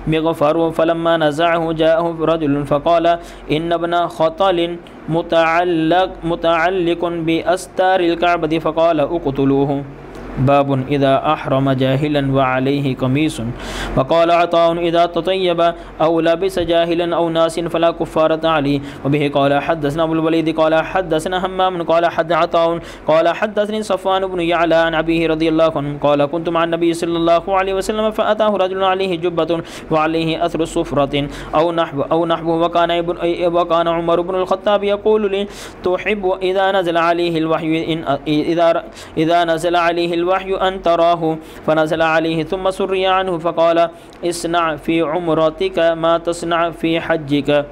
المغفر فلما نزعه جاءه رجل فقال إن ابن خطل متعلق متعلق بأستار الكعبة، فقال اقتلوه. باب إذا أحرم جاهلا وعليه قميص. وقال عطاء إذا تطيب أو لبس جاهلا أو ناس فلا كفارة عليه وبه قال حدثنا أبو الوليد قال حدثنا همام قال حد عطاء قال حدثني صفوان بن يعلى عن أبيه رضي الله عنه قال كنت مع النبي صلى الله عليه وسلم فأتاه رجل عليه جبة وعليه أثر صفرة أو نحو أو نحو. وكان ابن وكان عمر بن الخطاب يقول لي تحب إذا نزل عليه الوحي إن إذا إذا نزل عليه الوحي الوحي أن تراه. فنزل عليه ثم سري عنه فقال اصنع في عمرتك ما تصنع في حجك.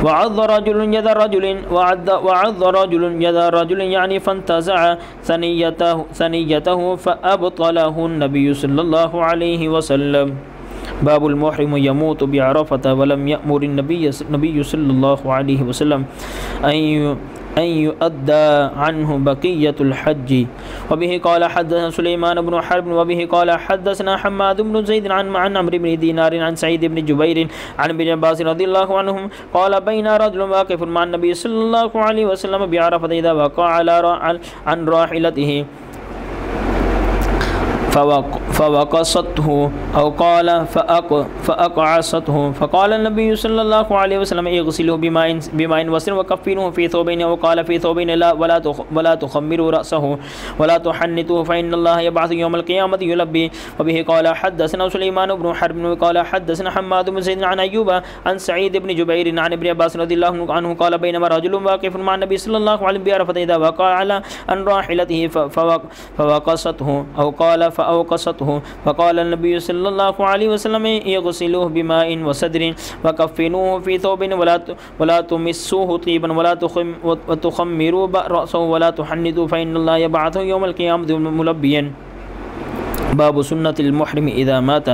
وعض رجل يد رجل وعض, وعض رجل يد رجل يعني فانتزع ثنيته ثنيته فأبطله النبي صلى الله عليه وسلم. باب المحرم يموت بعرفة ولم يأمر النبي النبي صلى الله عليه وسلم أن أن يؤدى عنه بقية الحج. وبه قال حدثنا سليمان بن حرب، وبه قال حدثنا حماد بن زيد عن عن عمرو بن دينار عن سعيد بن جبير عن ابن عباس رضي الله عنهم قال بين رجل واقف مع النبي صلى الله عليه وسلم بعرفة إذا وقع على عن راحلته. فوقصته أو قال فأق فأقعصته. فقال النبي صلى الله عليه وسلم اغسله بماء بماء وسر وكفنه في ثوبين. أو قال في ثوبين لا ولا ولا تخمروا رأسه ولا تحنطوه فإن الله يبعث يوم القيامة يلبي. وبه قال حدثنا سليمان بن حرب. وقال حدثنا حماد بن زيد عن أيوب عن سعيد بن جبير عن ابن عباس رضي الله عنه قال بينما رجل واقف مع النبي صلى الله عليه وسلم بعرفة إذا وقع على عن راحلته فوقصته. أو قال فأوقصته. فقال النبي صلى الله عليه وسلم يغسلوه بماء وسدر وكفنوه في ثوب ولا ولا تمسوه طيبا ولا تخم وتخمروا رأسه ولا تحنثوا فإن الله يبعثه يوم القيامة ملبيا باب سنة المحرم إذا مات.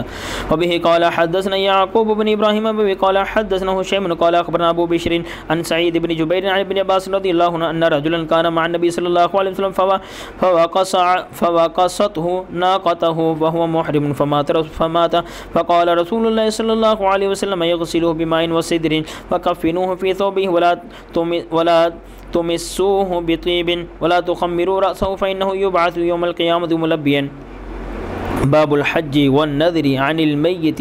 وبه قال حدثنا يعقوب بن إبراهيم وبه قال حدثنا هشيم قال أخبرنا أبو بشر عن سعيد بن جبير عن ابن عباس رضي الله عنه أن رجلا كان مع النبي صلى الله عليه وسلم فوقص فوقصته ناقته وهو محرم فمات فمات. فقال رسول الله صلى الله عليه وسلم يغسله بماء وسدر وكفنوه في ثوبه ولا ولا تمسوه بطيب ولا تخمروا رأسه فإنه يبعث يوم القيامة ملبيا. باب الحج والنذر عن الميت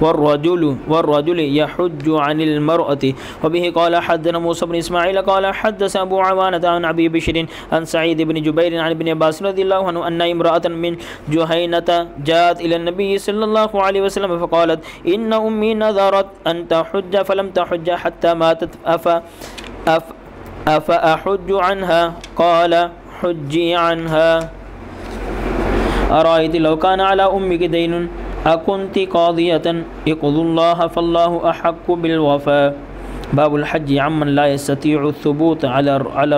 والرجل والرجل يحج عن المرأة. وبه قال حدنا موسى بن إسماعيل قال حدث أبو عوانة عن أبي بشر عن سعيد بن جبير عن ابن عباس رضي الله عنه أن امرأة من جهينة جاءت إلى النبي صلى الله عليه وسلم فقالت إن أمي نذرت أن تحج فلم تحج حتى ماتت. أف أف أفأحج عنها؟ قال حجي عنها. أرأيت لو كان على أمك دين؟ أكنت قاضية. اقضوا الله فالله أحق بالوفاء. باب الحج عمن لا يستطيع الثبوت على على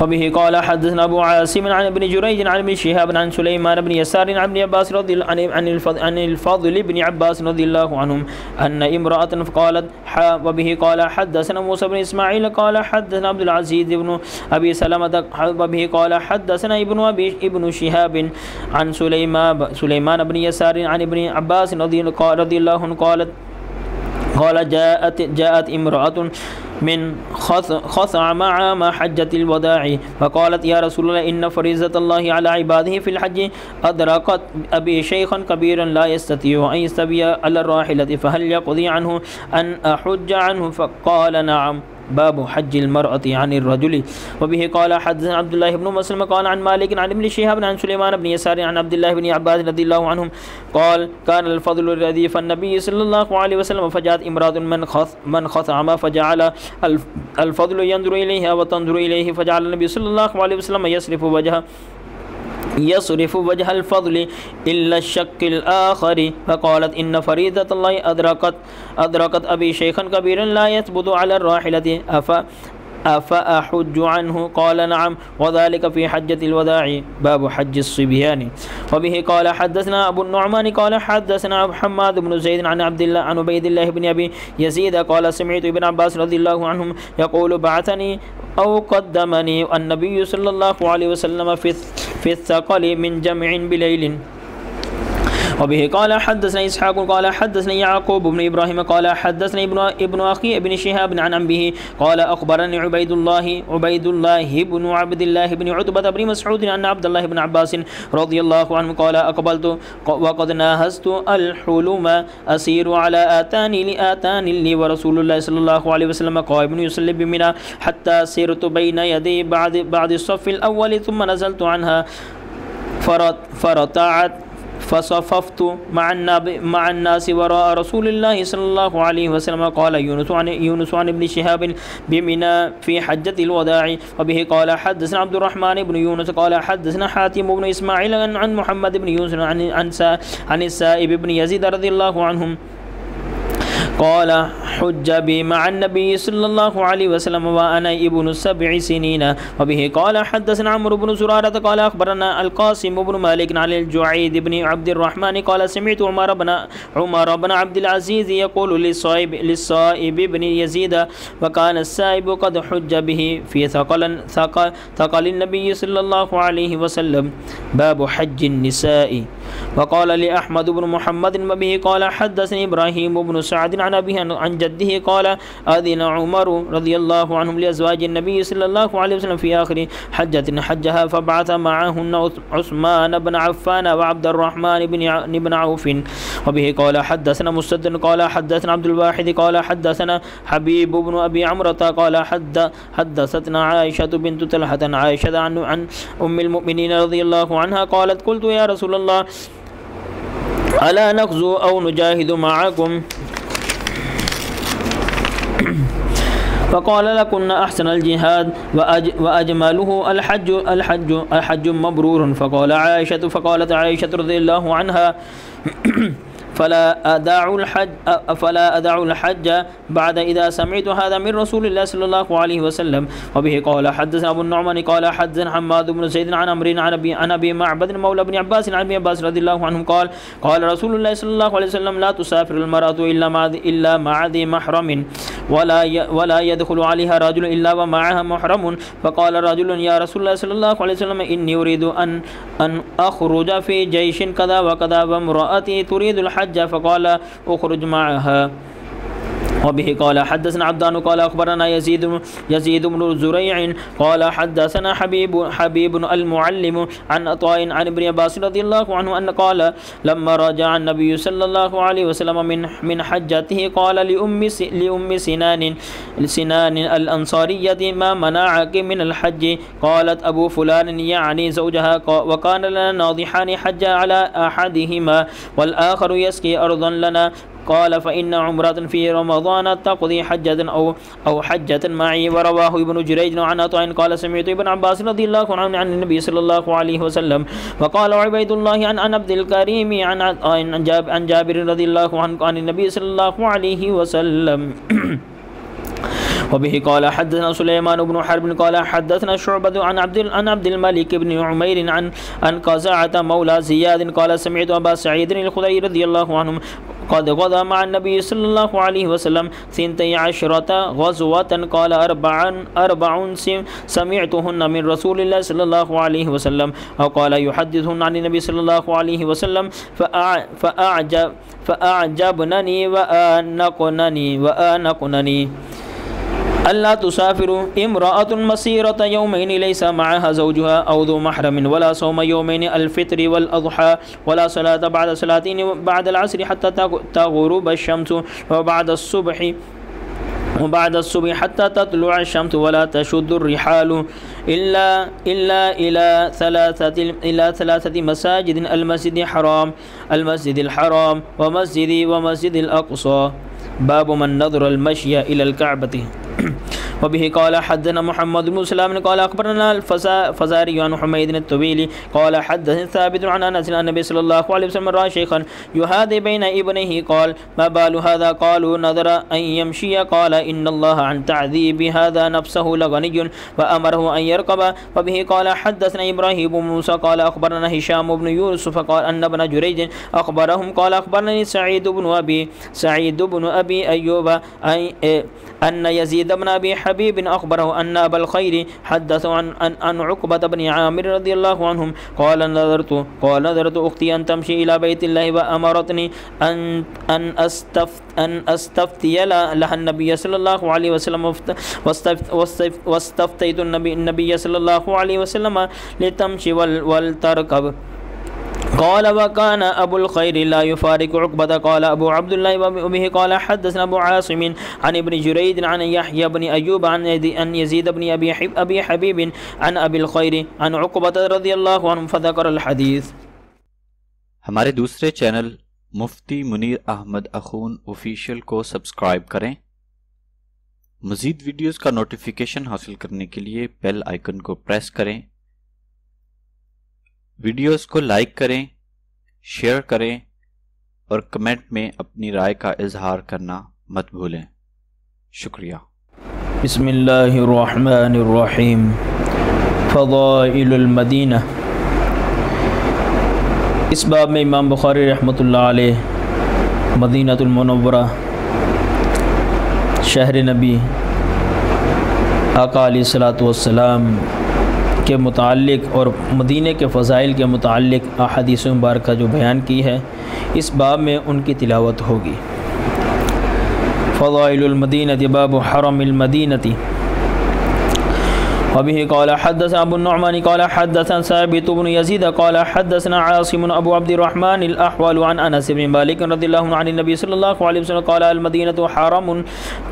وبه قال حدثنا أبو عاصم عن ابن جريج عن ابن شهاب عن سليمان بن يسار عن ابن عباس رضي الله عن الفضل, عن الفضل بن عباس رضي الله عنهم أن امرأة قالت وبه قال حدثنا موسى بن إسماعيل قال حدثنا عبد العزيز بن أبي سلمة وبه قال حدثنا ابن ابي ابن شهاب عن سليمان سليمان بن يسار عن ابن عباس رضي الله عنه قالت قال جاءت جاءت امرأة من خثعم عام حجة الوداع. فقالت يا رسول الله، إن فريضة الله على عباده في الحج أدركت أبي شيخا كبيرا لا يستطيع أن يستبي على الراحلة، فهل يقضي عنه أن أحج عنه؟ فقال نعم. باب حج المرأة عن الرجل. وبه قال حدثنا عبد الله بن مسلم قال عن مالك عن ابن شهاب عن سليمان بن يسار عن عبد الله بن عباس رضي الله عنهم قال كان الفضل الرديف النبي صلى الله عليه وسلم فجاءت امرأة من خث، من خثعم فجعل الفضل ينظر إليها وتنظر إليه فجعل النبي صلى الله عليه وسلم يصرف وجهه يصرف وجه الفضل إلا الشك الآخر. فقالت إن فريضة الله أدركت أدركت أبي شيخا كبيرا لا يثبت على الراحلة. أف أفأحج عنه؟ قال نعم. وذلك في حجة الوداع باب حج الصبيان. وبه قال حدثنا أبو النعمان قال حدثنا حماد بن زيد عن عبد الله عن عبيد الله بن أبي يزيد قال سمعت ابن عباس رضي الله عنهم يقول بعثني أو قدمني النبي صلى الله عليه وسلم في في الثقل من جمع بليل. وبه. قال حدثنا إسحاق قال حدثني يعقوب بن إبراهيم قال حدثني ابن ابن أخي ابن شهاب عن عمه قال أخبرني عبيد الله عبيد الله بن عبد الله بن عتبة بن مسعود أن عبد الله بن عباس رضي الله عنه قال أقبلت وقد ناهزت الحلم أسير على آتاني لاتان لي ورسول الله صلى الله عليه وسلم قائم يصلي بمنى حتى سرت بين يدي بعد بعد الصف الأول ثم نزلت عنها فرتعت فصففت مع مع الناس وراء رسول الله صلى الله عليه وسلم. قال يونس عن يونس عن ابن شهاب بمنى في حجة الوداع. وبه قال حدثنا عبد الرحمن بن يونس. قال حدثنا حاتم بن إسماعيل عن محمد بن يونس عن عن عن السائب بن يزيد رضي الله عنهم. قال حج بي مع النبي صلى الله عليه وسلم وأنا ابن سبع سنين. وبه قال حدثنا عمرو بن زرارة. قال أخبرنا القاسم بن مالك عن الجعيد بن عبد الرحمن. قال سمعت عمر بن عمر بن عبد العزيز يقول للصائب للصائب بن يزيد وكان السائب قد حج به في ثقل ثقل, ثقل النبي صلى الله عليه وسلم. باب حج النساء. وقال لأحمد بن محمد وبه قال حدثني إبراهيم بن سعد عن أبيه عن جده قال أذن عمر رضي الله عنهم لأزواج النبي صلى الله عليه وسلم في آخر حجة حجها فبعث معهن عثمان بن عفان وعبد الرحمن بن بن عوف. وبه قال حدثنا مسدد قال حدثنا عبد الواحد قال حدثنا حبيب بن أبي عمرة قال حد حدثتنا عائشة بنت طلحة عائشة عن عن أم المؤمنين رضي الله عنها قالت قلت يا رسول الله ألا نغزو أو نجاهد معكم؟ فقال لكن أحسن الجهاد وأج وأجمله الحج الحج الحج مبرور. فقال عائشة فقالت عائشة رضي الله عنها [clears throat] فلا أدع الحج فلا أدع الحج بعد إذا سمعت هذا من رسول الله صلى الله عليه وسلم. وبه قال حدثنا أبو النعمان قال حدثنا حماد بن زيد عن أمر عن أبي عن أبي معبد مولى بن عباس عن أبي عباس رضي الله عنهم قال قال رسول الله صلى الله عليه وسلم لا تسافر المرأة إلا مع إلا مع ذي محرم ولا ولا يدخل عليها رجل إلا ومعها محرم. فقال رجل يا رسول الله صلى الله عليه وسلم إني أريد أن أن أخرج في جيش كذا وكذا وامرأتي تريد الحج. فقال اخرج معها وبه قال حدثنا عبدان قال أخبرنا يزيد يزيد بن زريع قال حدثنا حبيب حبيب المعلم عن عطاء عن ابن عباس رضي الله عنه أن قال لما رجع النبي صلى الله عليه وسلم من من حجته قال لأم لأم سنان سنان الأنصارية ما منعك من الحج؟ قالت أبو فلان يعني زوجها وكان لنا ناضحان حج على أحدهما والآخر يسقي أرضا لنا قال فإن عمرة في رمضان تقضي حجة أو أو حجة معي. ورواه ابن جريج عن عطاء قال سمعت ابن عباس رضي الله عنه عن النبي صلى الله عليه وسلم وقال عبيد الله عن عن عبد الكريم عن عن جاب عن جابر رضي الله عنه عن النبي صلى الله عليه وسلم. [clears throat] وبه قال حدثنا سليمان بن حرب قال حدثنا شعبة عن عبد عن عبد الملك بن عمير عن عن قزعة مولى زياد قال سمعت أبا سعيد الخدري رضي الله عنهم قد غزا مع النبي صلى الله عليه وسلم ثنتي عشرة غزوة قال أربعا أربع سمعتهن من رسول الله صلى الله عليه وسلم أو قال يحدثهن عن النبي صلى الله عليه وسلم فأعجب فأعجبنني وآنقنني وآنقنني ألا تسافر امرأة مسيرة يومين ليس معها زوجها أو ذو محرم ولا صوم يومين الفطر والأضحى ولا صلاة بعد صلاتين بعد العصر حتى تغرب الشمس وبعد الصبح وبعد الصبح حتى تطلع الشمس ولا تشد الرحال إلا إلا إلى ثلاثة إلى ثلاثة مساجد المسجد الحرام المسجد الحرام ومسجد ومسجد الأقصى. باب من نظر المشي إلى الكعبة. [coughs] وبه قال حدثنا محمد بن سلام قال أخبرنا الفزاري عن حميد الطويل قال حدثني ثابت عن أنس ان النبي صلى الله عليه وسلم رأى شيخا يهادي بين ابنيه قال ما بال هذا؟ قالوا نظر أن يمشي قال إن الله عن تعذيب هذا نفسه لغني وأمره أن يركب وبه قال حدثنا إبراهيم بن موسى قال أخبرنا هشام بن يوسف قال أن ابن جريج أخبرهم قال أخبرني سعيد بن ابي سعيد بن أبي أيوب أن يزيد بن أبي حبيب أخبره أن أبا الخير حدث عن عن, عن عقبة بن عامر رضي الله عنهم. قال نظرت قال نظرت أختي أن تمشي إلى بيت الله وأمرتني أن أن أستفت أن أستفتي لها النبي صلى الله عليه وسلم واستفتيت النبي النبي صلى الله عليه وسلم لتمشي ولتركب قال وكان ابو الخير لا يفارق عقبه قال ابو عبد الله وابيه قال حدثنا ابو عاصم عن ابن جريج عن يحيى بن ايوب عن ان يزيد بن ابي حب ابي حبيب عن ابي الخير عن عقبه رضي الله عنه، فذكر الحديث. ہمارے دوسرے چینل مفتی منیر احمد اخون official کو subscribe کریں۔ مزید ویڈیوز کا notification حاصل کرنے کے لیے bell icon کو press کریں۔ ویڈیوز کو like کریں، share کریں اور comment میں اپنی رائے کا اظہار کرنا مت بھولیں۔ شکریہ۔ بسم اللہ الرحمن الرحیم۔ فضائل المدینہ۔ اس باب میں امام بخاری رحمۃ اللہ علیہ مدینہ المنورہ، شہر نبی، آقا علیہ السلام کے متعلق اور مدینہ کے فضائل کے متعلق احادیث مبارکہ جو بیان کی ہے، اس باب میں ان کی تلاوت ہوگی۔ فضائل المدینہ، باب حرم المدينة وبه قال حدثنا أبو النعمان قال حدثنا ثابت بن يزيد قال حدثنا عاصم أبو عبد الرحمن الأحول عن أنس بن مالك رضي الله عن النبي صلى الله عليه وسلم قال المدينة حرم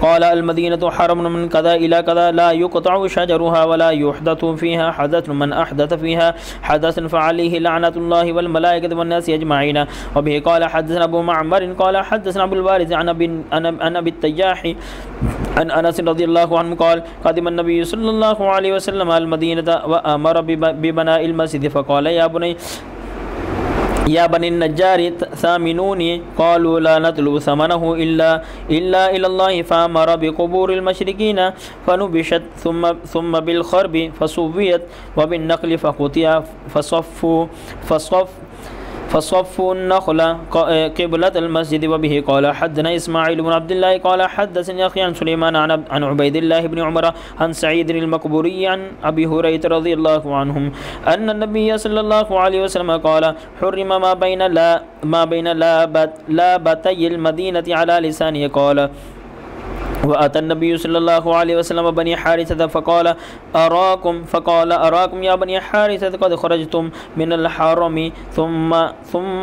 قال المدينة حرم من كذا إلى كذا لا يقطع شجرها ولا يحدث فيها حدث من أحدث فيها حدث فعليه لعنة الله والملائكة والناس أجمعين. وبه قال حدثنا أبو معمر قال حدثنا أبو الوارث عن أبي التجاح ان انس رضی اللہ عنہ قال قدم النبی صلی اللہ علیہ وسلم المدینہ وامر ببناء المسجد فقال، یا بنی یا بنی النجار ثامنونی قالوا لا نطلب ثمنه الا الا الى الله فامر بقبور المشركين فنبشت ثم ثم بالخرب فصويت وبالنقل فقطع فصفوا، فصف فصفوا النخل قبلة المسجد وبه قال حدنا إسماعيل بن عبد الله قال حدثني أخي عن سليمان عن, عن عبيد الله بن عمر عن سعيد المقبوري عن أبي هريرة رضي الله عنهم أن النبي صلى الله عليه وسلم قال حرم ما بين لا ما بين لابت لابتي المدينة على لسانه قال وأتى النبي صلى الله عليه وسلم بني حارثة فقال أراكم؟ فقال أراكم يا بني حارثة قد خرجتم من الحرم ثم ثم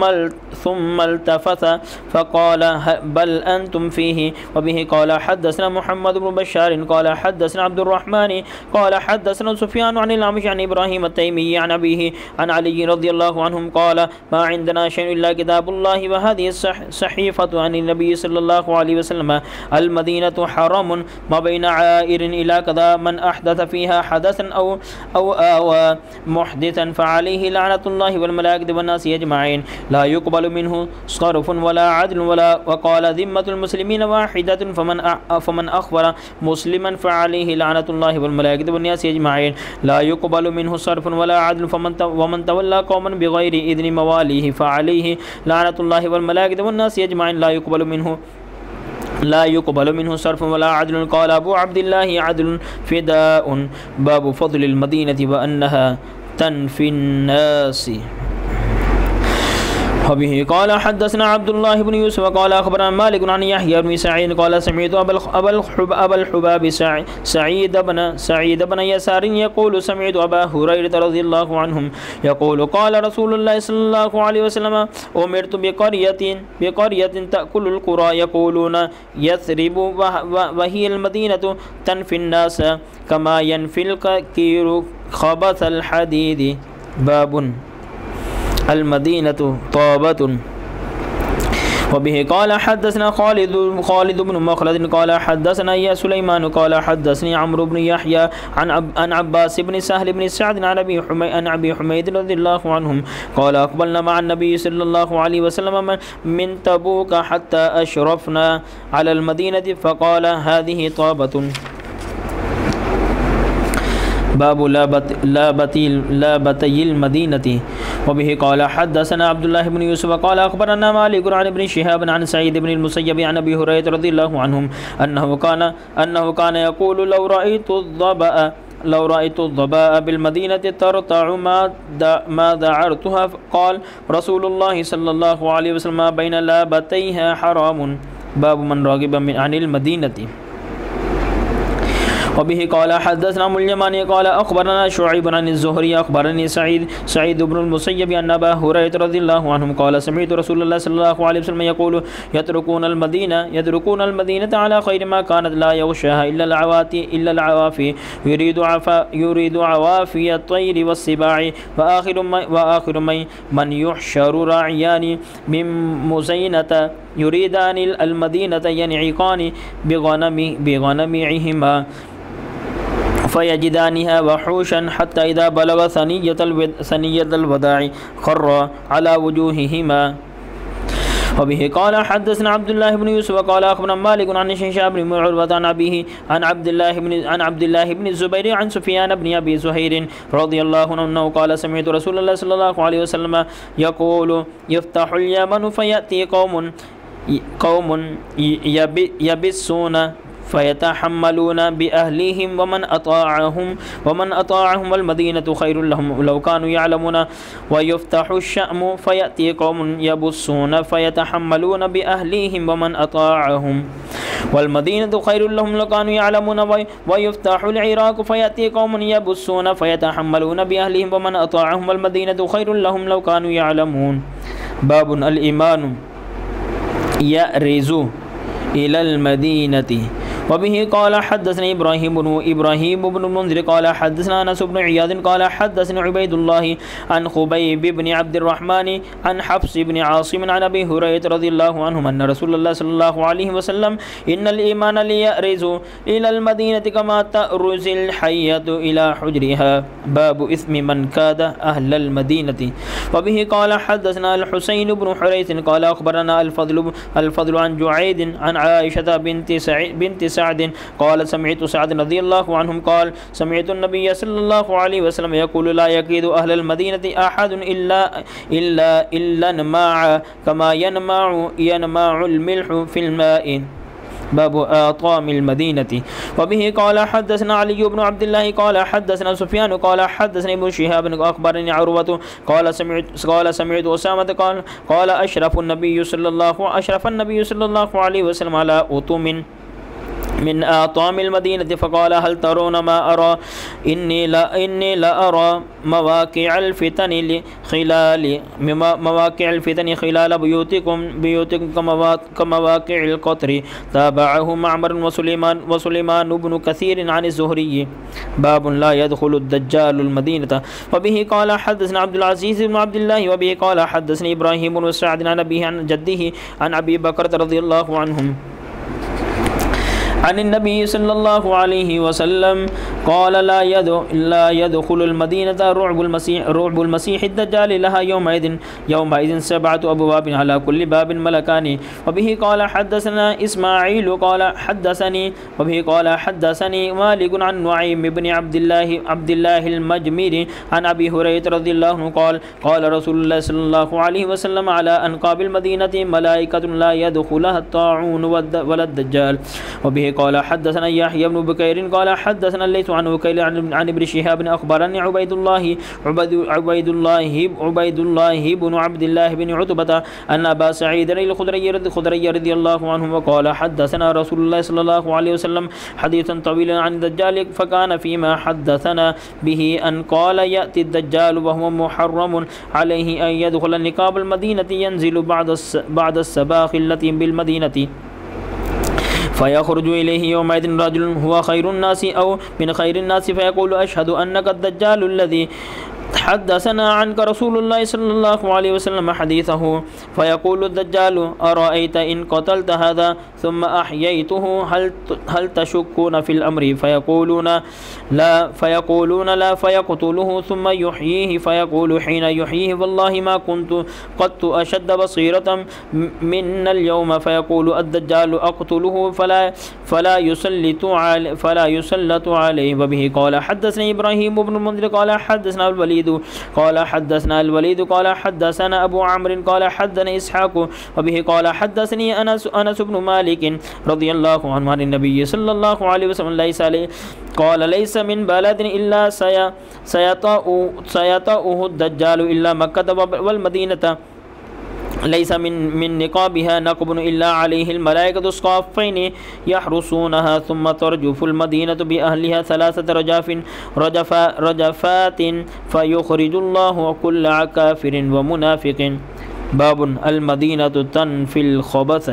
ثم التفت فقال بل أنتم فيه؟ وبه قال حدثنا محمد بن بشار قال حدثنا عبد الرحمن قال حدثنا سفيان عن الأعمش عن إبراهيم التيمي عن أبيه عن علي رضي الله عنهم قال ما عندنا شيء إلا كتاب الله وهذه الصحيفة عن النبي صلى الله عليه وسلم المدينة حرم ما بين عائر إلى كذا، من أحدث فيها حدثا أو أو آوى محدثا، فعليه لعنة الله والملائكة والناس أجمعين. لا يقبل منه صرف ولا عدل ولا وقال ذمة المسلمين واحدة، فمن فمن أخبر مسلما، فعليه لعنة الله والملائكة والناس أجمعين. لا يقبل منه صرف ولا عدل، فمن ومن تولى قوما بغير إذن مواليه، فعليه لعنة الله والملائكة والناس أجمعين. لا يقبل منه لا يقبل منه صرف ولا عدل. قال ابو عبد الله عدل فداء. باب فضل المدينة وأنها تنفي الناس. وبه قال حدثنا عبد الله بن يوسف قال أخبرنا مالك عن يحيى بن سعيد قال سمعت أبا الحب أبا الحباب سعيد بن سعيد بن يسار يقول سمعت أبا هريرة رضي الله عنهم يقول قال رسول الله صلى الله عليه وسلم أمرت بقرية بقرية تأكل القرى يقولون يثرب وهي المدينة تنفي الناس كما ينفي الكير خبث الحديد. باب المدينة طابة. وبه قال حدثنا خالد خالد بن مخلد قال حدثنا يا سليمان قال حدثني عمرو بن يحيى عن عن عباس بن سهل بن سعد عن أبي حميد عن أبي حميد رضي الله عنهم قال أقبلنا مع النبي صلى الله عليه وسلم من, تبوك حتى أشرفنا على المدينة فقال هذه طابة. باب لا بتي المدينة. وبه قال حدثنا عبد الله بن يوسف قال أخبرنا مالك عن ابن شهاب عن سعيد بن المسيب عن أبي هريرة رضي الله عنهم أنه كان أنه كان يقول لو رأيت الضبأ لو رأيت الضباء بالمدينة ترتع ما ما دعرتها، قال رسول الله صلى الله عليه وسلم بين لابتيها حرام. باب من راغب عن المدينة. وبه قال حدثنا ابو اليماني قال أخبرنا شعيب عن الزهري أخبرني سعيد سعيد بن المسيب أن أبا هريرة رضي الله عنهم قال سمعت رسول الله صلى الله عليه وسلم يقول يتركون المدينة يتركون المدينة على خير ما كانت لا يغشاها إلا العواتي إلا العوافي. يريد عفا يريد عوافي الطير والسباع وآخر من وآخر من من يحشر راعيان من مزينة يريدان المدينة ينعقان بغنم بغنمعهما. فيجدانها وحوشا حتى إذا بلغ ثنية, ثنية الوداع خر على وجوههما. وبه قال حدثنا عبد الله بن يوسف قال أخبرنا مالك عن شهاب بن عروة عن أبيه عن عبد الله بن عن عبد الله بن الزبير عن سفيان بن أبي زهير رضي الله عنه قال سمعت رسول الله صلى الله عليه وسلم يقول يفتح اليمن فيأتي قوم قوم يبسون فيتحملون بأهليهم ومن أطاعهم ومن أطاعهم المدينة خير لهم. لو كانوا يعلمون ويفتح الشأم فيأتي قوم يبصون فيتحملون بأهليهم ومن أطاعهم. والمدينة خير لهم. لو كانوا يعلمون ويفتح العراق فيأتي قوم يبصون فيتحملون بأهلهم ومن أطاعهم. والمدينة خير لهم. لو كانوا يعلمون. باب الإيمان. يأرز إلى المدينة. وبه قال حدثنا إبراهيم بن إبراهيم بن المنذر قال حدثنا أنس بن عياض قال حدثنا عبيد الله عن خبيب بن عبد الرحمن عن حفص بن عاصم عن أبي هريرة رضي الله عنهم أن رسول الله صلى الله عليه وسلم إن الإيمان ليأرز إلى المدينة كما تأرز الحية إلى حجرها. باب إثم من كاد أهل المدينة. وبه قال حدثنا الحسين بن حريث قال أخبرنا الفضل الفضل عن جعيد عن عائشة بنت سعيد بنت سعد. قال، سمعت سعد رضي الله عنهم قال، سمعت النبي صلى الله عليه وسلم يقول لا يكيد أهل المدينة أحد إلا إلا إلا نماع كما ينمع ينمع الملح في الماء. باب آطام المدينة وبه قال، حدثنا علي بن عبد الله قال، حدثنا سفيان قال حدثني ابن شهاب أخبرني عروة قال، سمعت قال، سمعت أسامة قال قال أشرف النبي صلى الله أشرف النبي صلى الله عليه وسلم على أطم من آطام المدينة فقال هل ترون ما أرى؟ إني لا إني لا أرى مواقع الفتن خلال مواقع الفتن خلال بيوتكم بيوتكم كمواقع القطر. تابعه معمر وسليمان وسليمان بن كثير عن الزهري. باب لا يدخل الدجال المدينة. وبه قال حدثنا عبد العزيز بن عبد الله، وبه قال حدثني إبراهيم بن سعد عن أبيه عن جده عن أبي بكر رضي الله عنهم. عن النبي صلى الله عليه وسلم قال لا لا يدخل المدينة رعب المسيح رعب المسيح الدجال لها يومئذ يومئذ سبعة أبواب على كل باب ملكان. وبه قال حدثنا إسماعيل قال حدثني وبه قال حدثني مالك عن نعيم بن عبد الله عبد الله المجمير عن أبي هريرة رضي الله عنه قال قال رسول الله صلى الله عليه وسلم على أنقاب المدينة ملائكة لا يدخلها الطاعون ولا الدجال. وبه قال حدثنا يحيى بن بكير قال حدثنا الليث عن وكيل عن ابن شهاب أخبرني عبيد الله عبيد, عبيد الله عبيد الله بن عبد الله بن عتبة أن أبا سعيد الخدري الخدري رضي الله عنه وقال حدثنا رسول الله صلى الله عليه وسلم حديثا طويلا عن الدجال فكان فيما حدثنا به أن قال يأتي الدجال وهو محرم عليه أن يدخل نقاب المدينة ينزل بعد بعد السباخ التي بالمدينة. فيخرج إليه يومئذ رجل هو خير الناس أو من خير الناس فيقول أشهد أنك الدجال الذي حدثنا عنك رسول الله صلى الله عليه وسلم حديثه. فيقول الدجال أرأيت إن قتلت هذا؟ ثم أحييته هل هل تشكون في الأمر؟ فيقولون لا فيقولون لا فيقتله ثم يحييه فيقول حين يحييه والله ما كنت قد أشد بصيرة من اليوم. فيقول الدجال أقتله فلا فلا يسلط عليه فلا يسلط عليه. وبه قال حدثني إبراهيم بن المنذر قال حدثنا الوليد قال حدثنا الوليد قال حدثنا أبو عمرو قال حدثنا إسحاق. وبه قال حدثني أنس أنس بن مالك رضي الله عنه عن النبي صلى الله عليه وسلم ليس عليه قال ليس من بلد إلا سيطأه الدجال إلا مكة والمدينة. ليس من من نقابها نقب إلا عليه الملائكة الصافين يحرسونها. ثم ترجف المدينة بأهلها ثلاثة رجاف رجفا رجفات فيخرج الله كل كافر ومنافق. باب المدينة تنفي الخبث.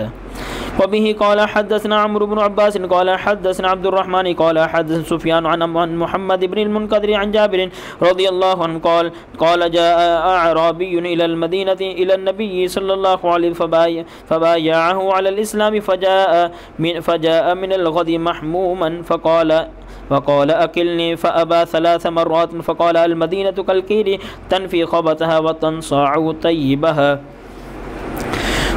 وبه قال حدثنا عمرو بن عباس قال حدثنا عبد الرحمن قال حدثنا سفيان عن محمد بن المنكدر عن جابر رضي الله عنه قال قال جاء أعرابي إلى المدينة إلى النبي صلى الله عليه وسلم فبايعه على الإسلام فجاء من فجاء من الغد محموما فقال فقال أكلني فأبى ثلاث مرات فقال المدينة كالكير تنفي خبثها وتنصاع طيبها.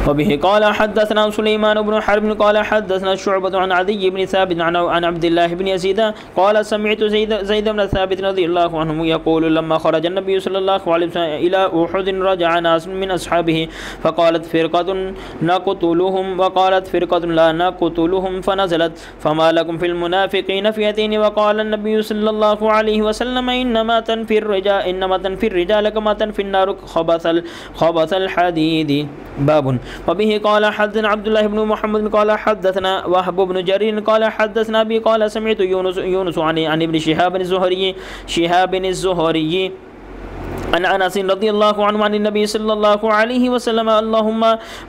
وبه قال حدثنا سليمان بن حرب قال حدثنا شعبة عن عدي بن ثابت عن عبد الله بن يزيد قال سمعت زيد زيد بن ثابت رضي الله عنه يقول لما خرج النبي صلى الله عليه وسلم إلى أحد رجع ناس من أصحابه فقالت فرقة نقتلهم وقالت فرقة لا نقتلهم فنزلت فما لكم في المنافقين فئتين وقال النبي صلى الله عليه وسلم إنما تنفي الرجال إنما تنفي الرجال كما تنفي النار خبث خبث الحديد. باب وبه قال حدثنا عبد الله بن محمد قال حدثنا وهب بن جرير قال حدثنا بي قال سمعت يونس يونس عن عن ابن شهاب الزهري شهاب الزهري عن انس رضي الله عنه عن النبي صلى الله عليه وسلم اللهم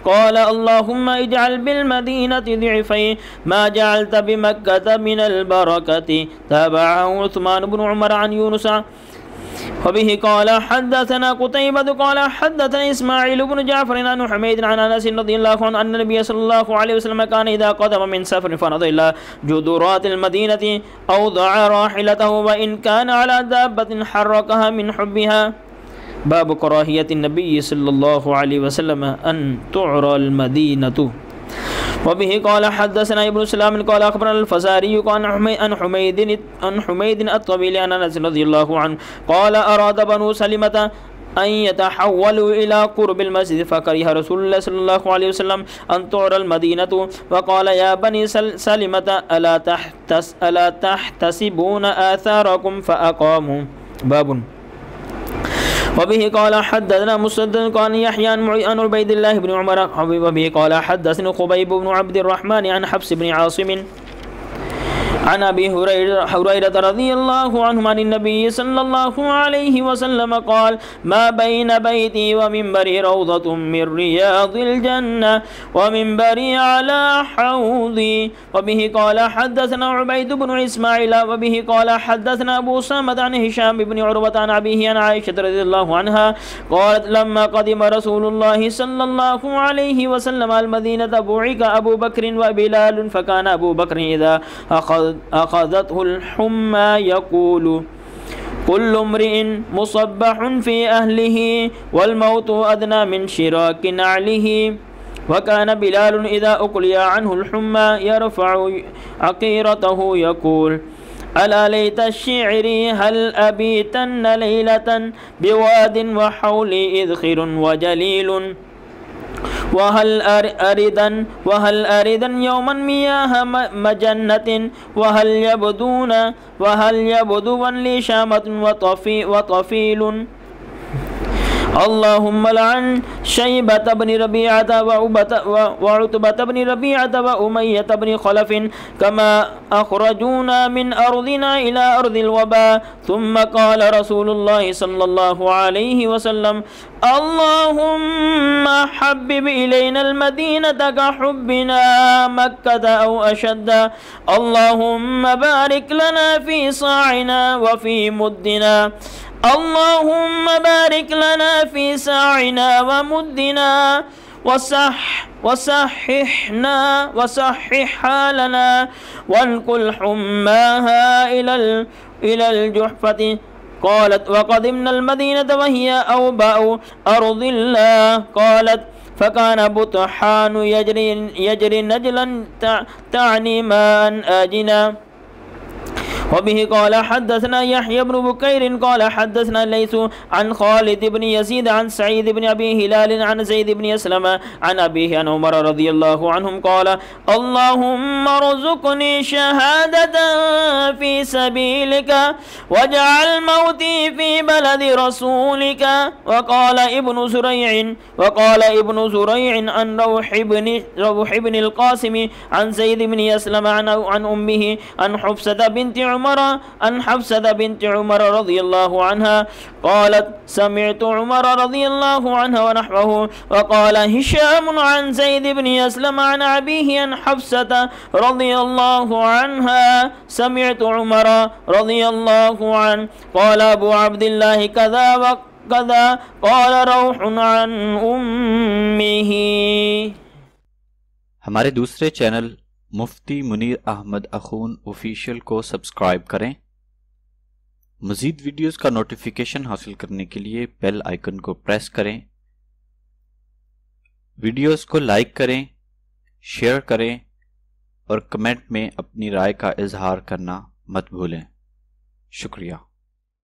قال اللهم اجعل بالمدينه ضعفي ما جعلت بمكه من البركه تابعه عثمان بن عمر عن يونس وبه قال حدثنا قتيبة قال حدثنا إسماعيل بن جعفر عن حميد عن أنس رضي الله عنه أن النبي صلى الله عليه وسلم كان إذا قدم من سفر فنظر إلى جدرات المدينة أوضع راحلته وإن كان على دابة حركها من حبها. باب كراهية النبي صلى الله عليه وسلم أن تعرى المدينة. وبه قال حدثنا ابن سلام قال أخبرنا الفزاري عن حميد عن حميد الطويل عن أنس رضي الله عنه قال أراد بنو سلمة أن يتحولوا إلى قرب المسجد فكره رسول الله صلى الله عليه وسلم أن تعرى المدينة وقال يا بني سلمة ألا, تحتس ألا تحتسبون آثاركم فأقاموا. باب وبه قال حدثنا مسدد قال يحيى عن عبيد الله بن عمر. وبه قال حدثنا خبيب بن عبد الرحمن عن حفص بن عاصم عن أبي هريره رضي الله عنه عن النبي صلى الله عليه وسلم قال ما بين بيتي ومنبري روضة من رياض الجنة ومنبري على حوضي. وبه قال حدثنا عبيد بن إسماعيل. وبه قال حدثنا أبو سامة عن هشام بن عروة عن أبيه عن عائشة رضي الله عنها قالت لما قدم رسول الله صلى الله عليه وسلم المدينة بعث أبو بكر وبلال فكان أبو بكر إذا أخذته الحمى يقول كل امرئ مصبح في أهله والموت أدنى من شراك نعله. وكان بلال إذا أقلي عنه الحمى يرفع عقيرته يقول ألا ليت الشعر هل أبيتن ليلة بواد وحولي إذخر وجليل؟ وهل أردا وهل أردا يوما مياه مجنة؟ وهل يبدون وهل يبدون لي شامة وطفي وطفيل؟ اللهم لعن شيبة بن ربيعة وعتبة بن ربيعة وأمية بن خلف كما أخرجونا من أرضنا إلى أرض الوباء. ثم قال رسول الله صلى الله عليه وسلم اللهم حبب إلينا المدينة كحبنا مكة أو أشد. اللهم بارك لنا في صاعنا وفي مدنا. اللهم بارك لنا في ساعنا ومدنا. وصح وصححنا وصحح حالنا. وانقل حماها إلى إلى الجحفة. قالت وقدمنا المدينة وهي أوباء أرض الله. قالت فكان بطحان يجري يجري نجلا تعني ماء آجنا وبه قال حدثنا يحيى بن بكير قال حدثنا ليس عن خالد بن يزيد عن سعيد بن أبي هلال عن زيد بن أسلم عن أبيه عن عمر رضي الله عنهم قال اللهم ارزقني شهادة في سبيلك واجعل موتي في بلد رسولك. وقال ابن زريع وقال ابن زريع عن روح بن روح بن القاسم عن زيد بن أسلم عن عن أمه عن حفصة بنت عمر عمر عن حفصة بنت عمر رضي الله عنها قالت سمعت عمر رضي الله عنها ونحوه وقال هشام عن زيد بن يسلم عن أبيه عن حفصة رضي الله عنها سمعت عمر رضي الله عنه قال أبو عبد الله كذا وكذا قال روح عن أمه हमारे दूसरे चैनल مفتی منیر احمد اخون آفیشیل کو سبسکرائب کریں۔ مزید ویڈیوز کا notification حاصل کرنے کے لیے bell icon کو press کریں۔ ویڈیوز کو like کریں share کریں اور comment میں اپنی رائے کا اظہار کرنا مت بھولیں۔ شکریہ۔